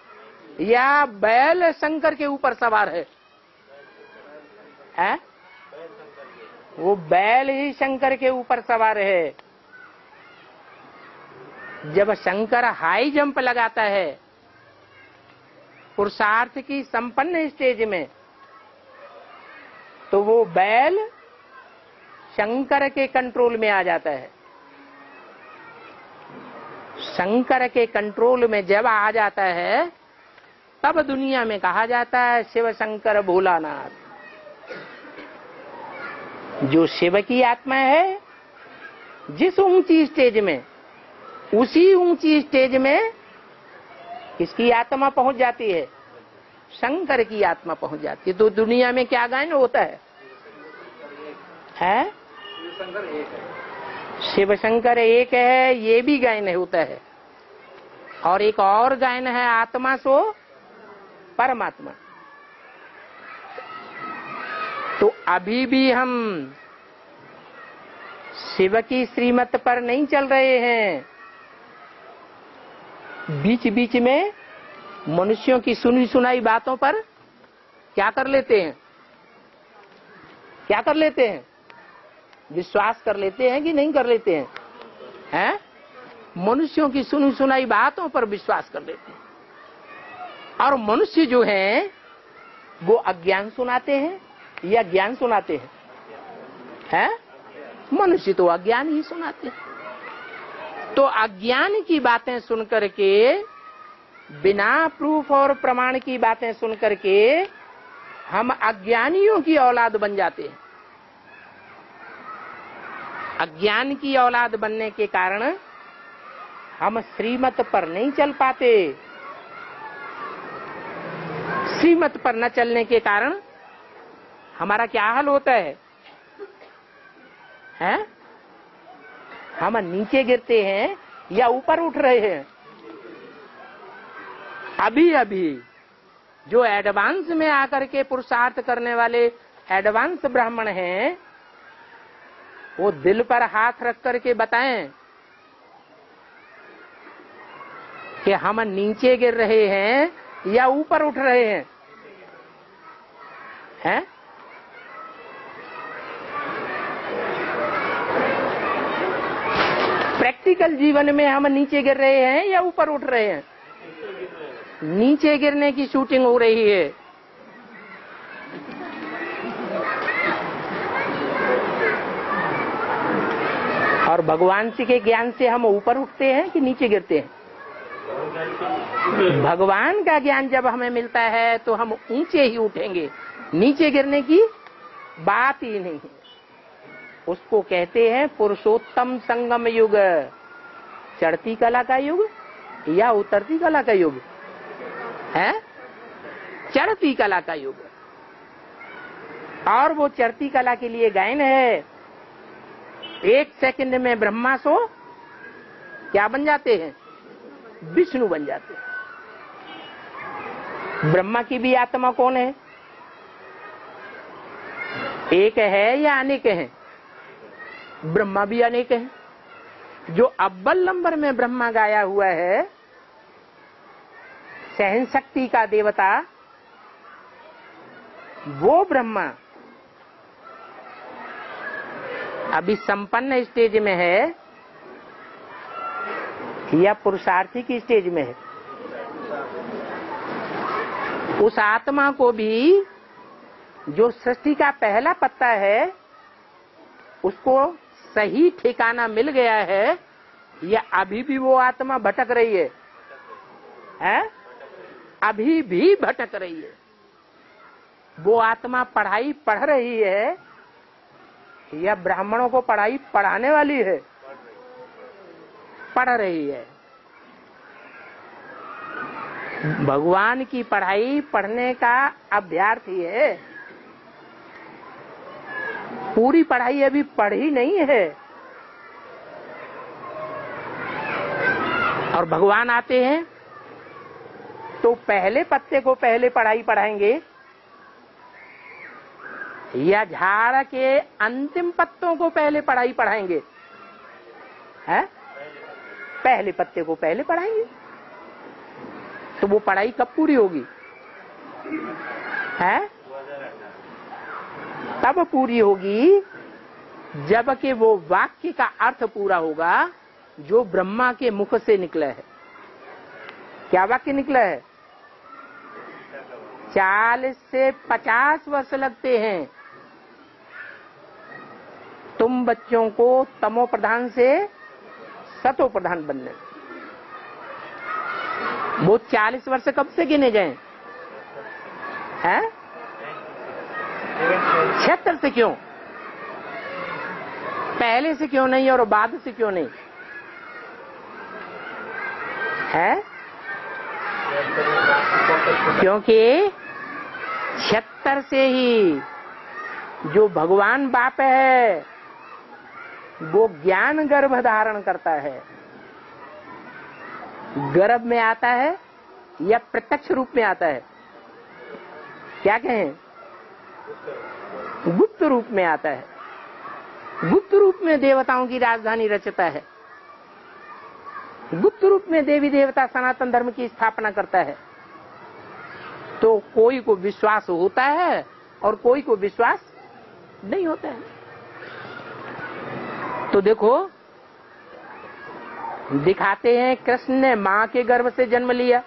या बैल शंकर के ऊपर सवार है? हैं? वो बैल ही शंकर के ऊपर सवार है। जब शंकर हाई जंप लगाता है, पुरुषार्थ की संपन्न स्टेज में तो वो बैल शंकर के कंट्रोल में आ जाता है। शंकर के कंट्रोल में जब आ जाता है, तब दुनिया में कहा जाता है, शिव शंकर भोलानाथ। जो शिव की आत्मा है, जिस ऊँची स्टेज में, उसी ऊँची स्टेज में किसकी आत्मा पहुँच जाती है। शंकर की आत्मा पहुँच जाती है। तो दुनिया में क्या गायन होता है? है? है शिव शंकर एक है, ये भी गायन होता है। और एक और गायन है आत्मा सो परमात्मा। तो अभी भी हम शिव की श्रीमत पर नहीं चल रहे हैं। बीच बीच में मनुष्यों की सुनी सुनाई बातों पर क्या कर लेते हैं? क्या कर लेते हैं? विश्वास कर लेते हैं कि नहीं कर लेते हैं? हैं? मनुष्यों की सुनी सुनाई बातों पर विश्वास कर लेते हैं। और मनुष्य जो हैं, वो अज्ञान सुनाते हैं, या ज्ञान सुनाते हैं? हैं? मनुष्य तो अज्ञान ही सुनाते हैं। तो अज्ञान की बातें सुन करके बिना प्रूफ और प्रमाण की बातें सुन करके हम अज्ञानियों की औलाद बन जाते हैं। अज्ञान की औलाद बनने के कारण हम श्रीमत पर नहीं चल पाते। श्रीमत पर न चलने के कारण हमारा क्या हाल होता है? हैं? हम नीचे गिरते हैं या ऊपर उठ रहे हैं? अभी अभी, जो एडवांस में आकर के पुरुषार्थ करने वाले एडवांस ब्राह्मण हैं, वो दिल पर हाथ रख करके बताएँ कि हम नीचे गिर रहे हैं या ऊपर उठ रहे हैं। हैं? प्रैक्टिकल जीवन में हम नीचे गिर रहे हैं या ऊपर उठ रहे हैं? नीचे गिरने की शूटिंग हो रही है। और भगवान जी के ज्ञान से हम ऊपर उठते हैं कि नीचे गिरते हैं? भगवान का ज्ञान जब हमें मिलता है तो हम ऊँचे ही उठेंगे। नीचे गिरने की बात ही नहीं है। उसको कहते हैं पुरुषोत्तम संगम युग। चढ़ती कला का युग या उतरती कला का युग? है? चढ़ती कला का युग। और वो चढ़ती कला के लिए गायन है। एक सेकंड में ब्रह्मा सो क्या बन जाते हैं? विष्णु बन जाते हैं। ब्रह्मा की भी आत्मा कौन है? एक है या अनेक है? ब्रह्मा भी अनेक है। जो अब्बल नंबर में ब्रह्मा गाया हुआ है सहन शक्ति का देवता, वो ब्रह्मा अभी संपन्न स्टेज में है या पुरुषार्थी की स्टेज में है उस आत्मा को भी जो सृष्टि का पहला पत्ता है, उसको सही ठिकाना मिल गया है, या अभी भी वो आत्मा भटक रही है हैं? अभी भी भटक रही है। वो आत्मा पढ़ाई पढ़ रही है, या ब्राह्मणों को पढ़ाई पढ़ाने वाली है? पढ़ रही है। भगवान की पढ़ाई पढ़ने का अभ्यार्थी है। पूरी पढ़ाई अभी पढ़ी नहीं है। और भगवान आते हैं तो पहले पत्ते को पहले पढ़ाई पढ़ाएँगे। या झाड़ के अंतिम पत्तों को पहले पढ़ाई पढ़ाएँगे। है? पहले पत्ते को पहले पढ़ाएँगे। तो वो पढ़ाई कब पूरी होगी? है? तब पूरी होगी जब कि वो वाक्य का अर्थ पूरा होगा जो ब्रह्मा के मुख से निकला है। क्या वाक्य निकला है? चालीस से पचास वर्ष लगते हैं। तुम बच्चों को तमो प्रधान से सतो प्रधान बनने। वो चालीस वर्ष कब से गिने जाए? हैं? छिहत्तर से क्यों? पहले से क्यों नहीं और बाद से क्यों नहीं? है? क्योंकि छिहत्तर से ही जो भगवान बाप है, वो ज्ञान गर्भ धारण करता है। गर्भ में आता है या प्रत्यक्ष रूप में आता है? क्या कहें? गुप्त रूप में आता है। गुप्त रूप में देवताओं की राजधानी रचता है। गुप्त रूप में देवी देवता सनातन धर्म की स्थापना करता है। तो कोई को विश्वास होता है और कोई को विश्वास नहीं होता है। तो देखो, दिखाते हैं कृष्ण ने माँ के गर्भ से जन्म लिया।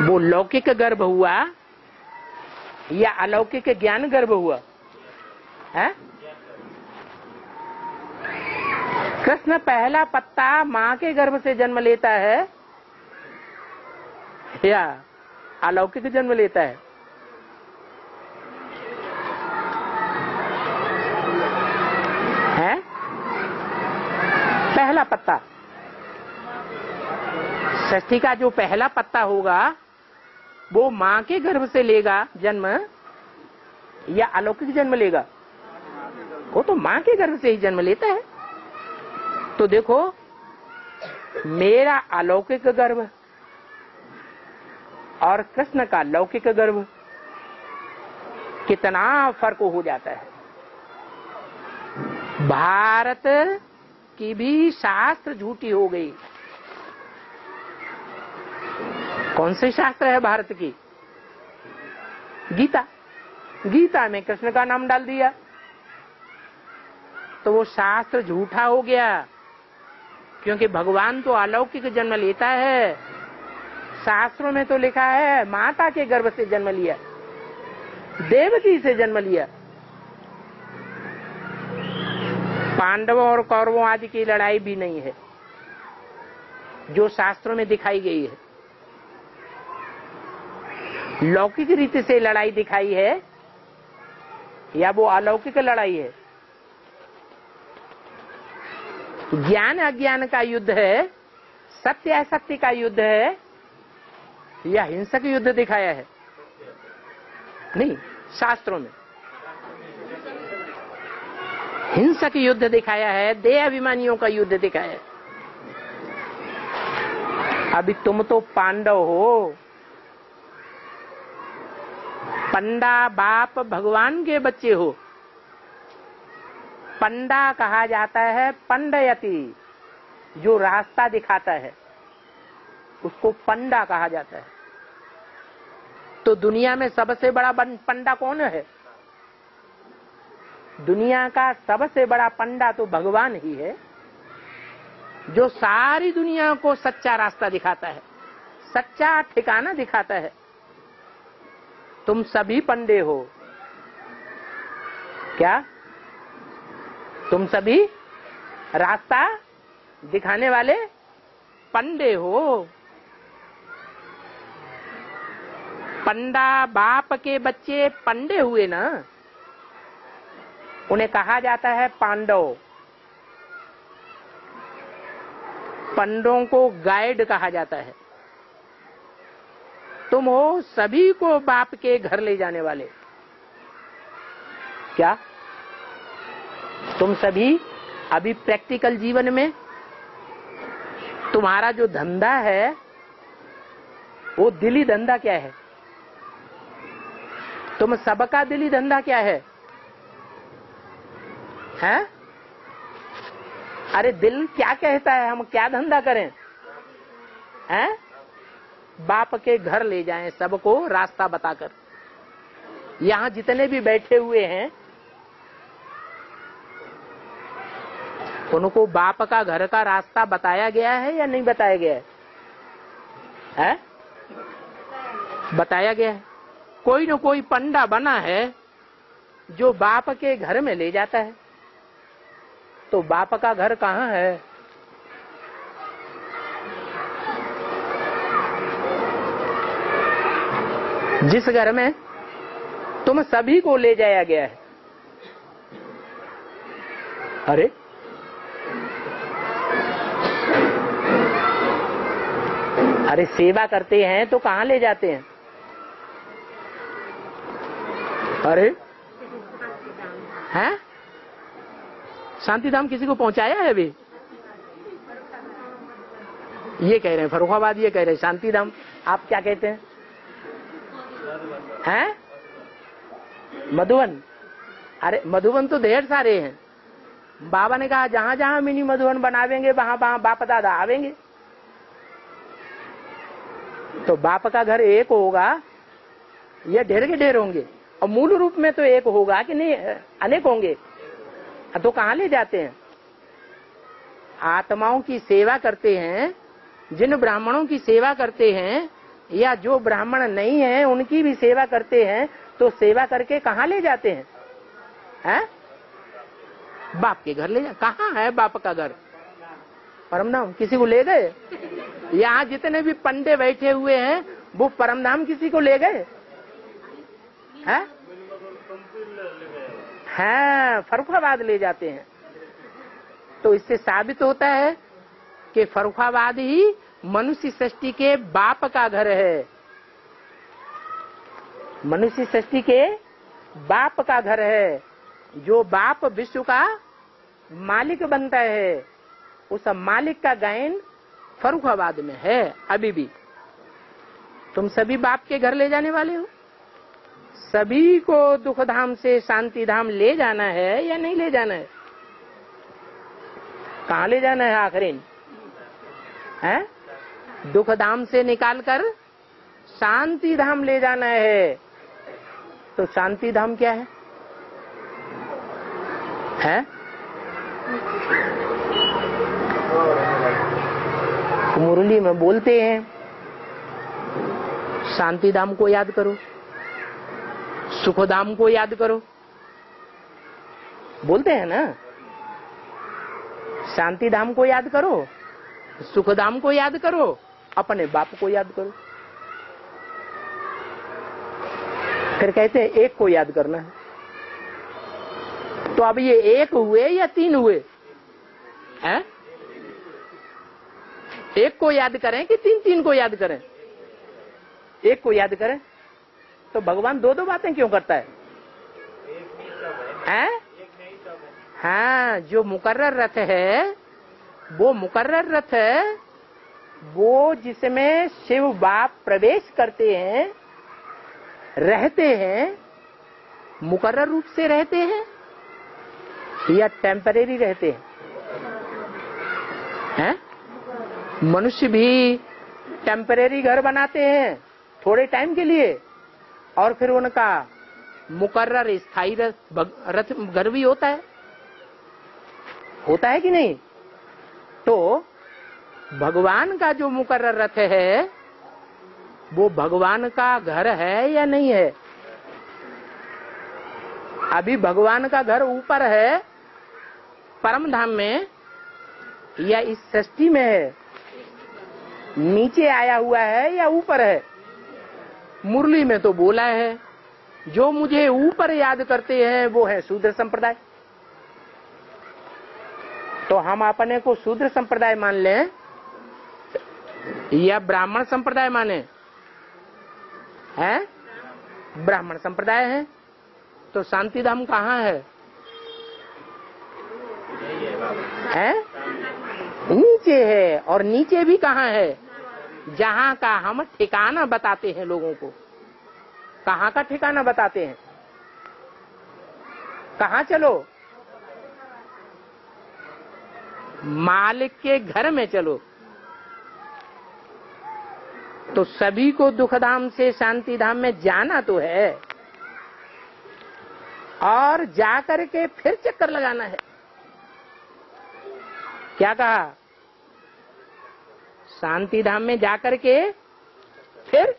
वो लौकिक गर्भ हुआ या अलौकिक ज्ञान गर्भ हुआ? है? कृष्ण पहला पत्ता माँ के गर्भ से जन्म लेता है। या अलौकिक जन्म लेता है। है? पहला पत्ता। षष्ठी का जो पहला पत्ता होगा, वो माँ के गर्भ से लेगा जन्म, या अलौकिक जन्म लेगा? वो तो माँ के गर्भ से ही जन्म लेता है। तो देखो, मेरा अलौकिक गर्भ और कृष्ण का लौकिक गर्भ कितना फ़र्क हो जाता है। भारत की भी शास्त्र झूठी हो गई। कौन से शास्त्र है भारत की? गीता। गीता में कृष्ण का नाम डाल दिया। तो वो शास्त्र झूठा हो गया, क्योंकि भगवान तो अलौकिक जन्म लेता है। शास्त्रों में तो लिखा है, माता के गर्भ से जन्म लिया देवती से जन्म लिया। पांडवों और कौरवों आदि की लड़ाई भी नहीं है, जो शास्त्रों में दिखाई गई है। लौकिक रीति से लड़ाई दिखाई है, या वो अलौकिक लड़ाई है? ज्ञान अज्ञान का युद्ध है, सत्य असत्य का युद्ध है या हिंसक युद्ध दिखाया है। नहीं, शास्त्रों में। हिंसक युद्ध दिखाया है दे अभिमानियों का युद्ध दिखाया है। अभी तुम तो पांडव हो। पंडा बाप भगवान के बच्चे हो। पंडा कहा जाता है पंडयति, जो रास्ता दिखाता है, उसको पंडा कहा जाता है। तो दुनिया में सबसे बड़ा पंडा कौन है? दुनिया का सबसे बड़ा पंडा तो भगवान ही है, जो सारी दुनिया को सच्चा रास्ता दिखाता है, सच्चा ठिकाना दिखाता है। तुम सभी पंडे हो। क्या? तुम सभी रास्ता दिखाने वाले पंडे हो। पंडा बाप के बच्चे पंडे हुए ना? उन्हें कहा जाता है पांडव। पंडों को गाइड कहा जाता है। तुम हो सभी को बाप के घर ले जाने वाले। क्या? तुम सभी अभी प्रैक्टिकल जीवन में? तुम्हारा जो धंधा है, वो दिली धंधा क्या है? तुम सबका दिली धंधा क्या है हैं? अरे दिल क्या कहता है हम क्या धंधा करें हैं? बाप के घर ले जाएँ सबको रास्ता बताकर यहाँ जितने भी बैठे हुए हैं उनको बाप का घर का रास्ता बताया गया है या नहीं बताया गया है, है? बताया गया है कोई न कोई पंडा बना है जो बाप के घर में ले जाता है। तो बाप का घर कहाँ है? जिस घर में तुम सभी को ले जाया गया है। अरे अरे सेवा करते हैं तो कहाँ ले जाते हैं? अरे। हैं? शांति धाम किसी को पहुँचाया है अभी? ये कह रहे हैं फरुखाबाद ये कह रहे हैं शांति धाम आप क्या कहते हैं? हैं? मधुबन। अरे, मधुबन तो ढेर सारे हैं। बाबा ने कहा, जहाँ जहाँ मिनी मधुबन बनावेंगे, वहाँ वहाँ बाप दादा आवेंगे। तो बाप का घर एक होगा, या ढेर के ढेर होंगे। और मूल रूप में तो एक होगा कि नहीं, अनेक होंगे। तो कहाँ ले जाते हैं? आत्माओं की सेवा करते हैं, जिन ब्राह्मणों की सेवा करते हैं, या जो ब्राह्मण नहीं है, उनकी भी सेवा करते हैं तो सेवा करके कहाँ ले जाते हैं? हैं? बाप के घर ले जा, कहाँ है बाप का घर? परमधाम, किसी को ले गए? यहाँ जितने भी पंडे बैठे हुए हैं, वो परमधाम किसी को ले गए? हैं? फरुखाबाद ले जाते हैं। तो इससे साबित होता है कि फरुखाबाद ही मनुष्य सृष्टि के बाप का घर है। मनुष्य सृष्टि के बाप का घर है। जो बाप विश्व का मालिक बनता है, उस मालिक का गायन फरुखाबाद में है, अभी भी। तुम सभी बाप के घर ले जाने वाले हो? सभी को दुख धाम से शांति धाम ले जाना है या नहीं ले जाना है? कहा ले जाना है आखिरी है? दुख धाम से निकाल कर शांति धाम ले जाना है। तो शांति धाम क्या है? है? मुरली में बोलते हैं शांति धाम को याद करो। सुखधाम को याद करो। बोलते हैं ना? शांति धाम को याद करो। सुखधाम को याद करो। अपने बाप को याद करो। फिर कहते हैं एक को याद करना है। तो अब ये एक हुए या तीन हुए? हैं? एक को याद करें कि तीन तीन को याद करें? एक को याद करें। तो भगवान दो दो बातें क्यों करता है हैं? हाँ जो मुकर्र रथ है, वो मुकर्र रथ है, वो जिसमें शिव बाप प्रवेश करते हैं, रहते हैं मुकर्र रूप से रहते हैं, या टेम्परेरी रहते हैं हैं? मनुष्य भी टेम्परेरी घर बनाते हैं, थोड़े टाइम के लिए और फिर उनका मुकर्र स्थायी रथ घर भी होता है। होता है कि नहीं? तो भगवान का जो मुकर्र रथ है, वो भगवान का घर है या नहीं है? अभी भगवान का घर ऊपर है, परम धाम में, या इस सृष्टि में है? नीचे आया हुआ है या ऊपर है? मुरली में तो बोला है, जो मुझे ऊपर याद करते हैं, वो है शूद्र संप्रदाय। तो हम अपने को शूद्र संप्रदाय मान लें, या ब्राह्मण संप्रदाय माने? हैं? ब्राह्मण संप्रदाय है। तो शांति धाम कहाँ है? है? नीचे है, और नीचे भी कहाँ है? जहाँ का हम ठिकाना बताते हैं लोगों को। कहाँ का ठिकाना बताते हैं? कहाँ चलो? मालिक के घर में चलो। तो सभी को दुख धाम से शांति धाम में जाना तो है। और जाकर के फिर चक्कर लगाना है। क्या कहा? शांति धाम में जाकर के फिर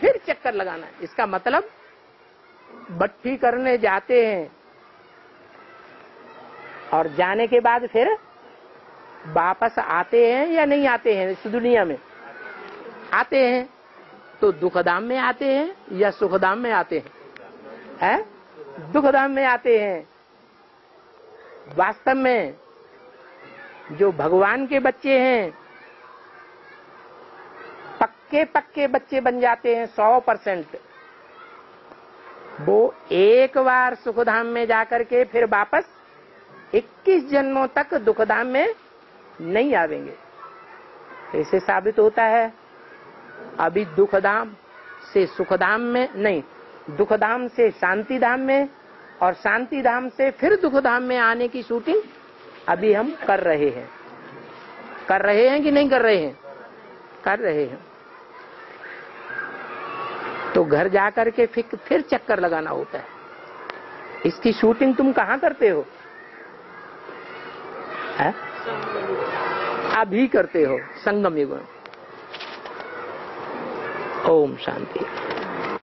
फिर चक्कर लगाना इसका मतलब बट्ठी करने जाते हैं और जाने के बाद फिर वापस आते हैं या नहीं आते हैं इस दुनिया में? आते हैं। तो दुखधाम में आते हैं या सुखधाम में आते हैं? है? दुखधाम में आते हैं। वास्तव में जो भगवान के बच्चे हैं पक्के पक्के बच्चे बन जाते हैं सौ परसेंट। वो एक बार सुखधाम में जाकर के फिर वापस 21 जन्मों तक दुखधाम में नहीं आवेंगे। ऐसे साबित होता है, अभी दुखधाम से सुखधाम में नहीं, दुखधाम से शांति धाम में और शांति धाम से फिर दुखधाम में आने की शूटिंग अभी हम कर रहे हैं। कर रहे हैं कि नहीं कर रहे हैं? कर रहे हैं। तो घर जाकर के फिर फिर चक्कर लगाना होता है। इसकी शूटिंग तुम कहाँ करते हो? है? अभी करते हो, संगम युग ओम शांति।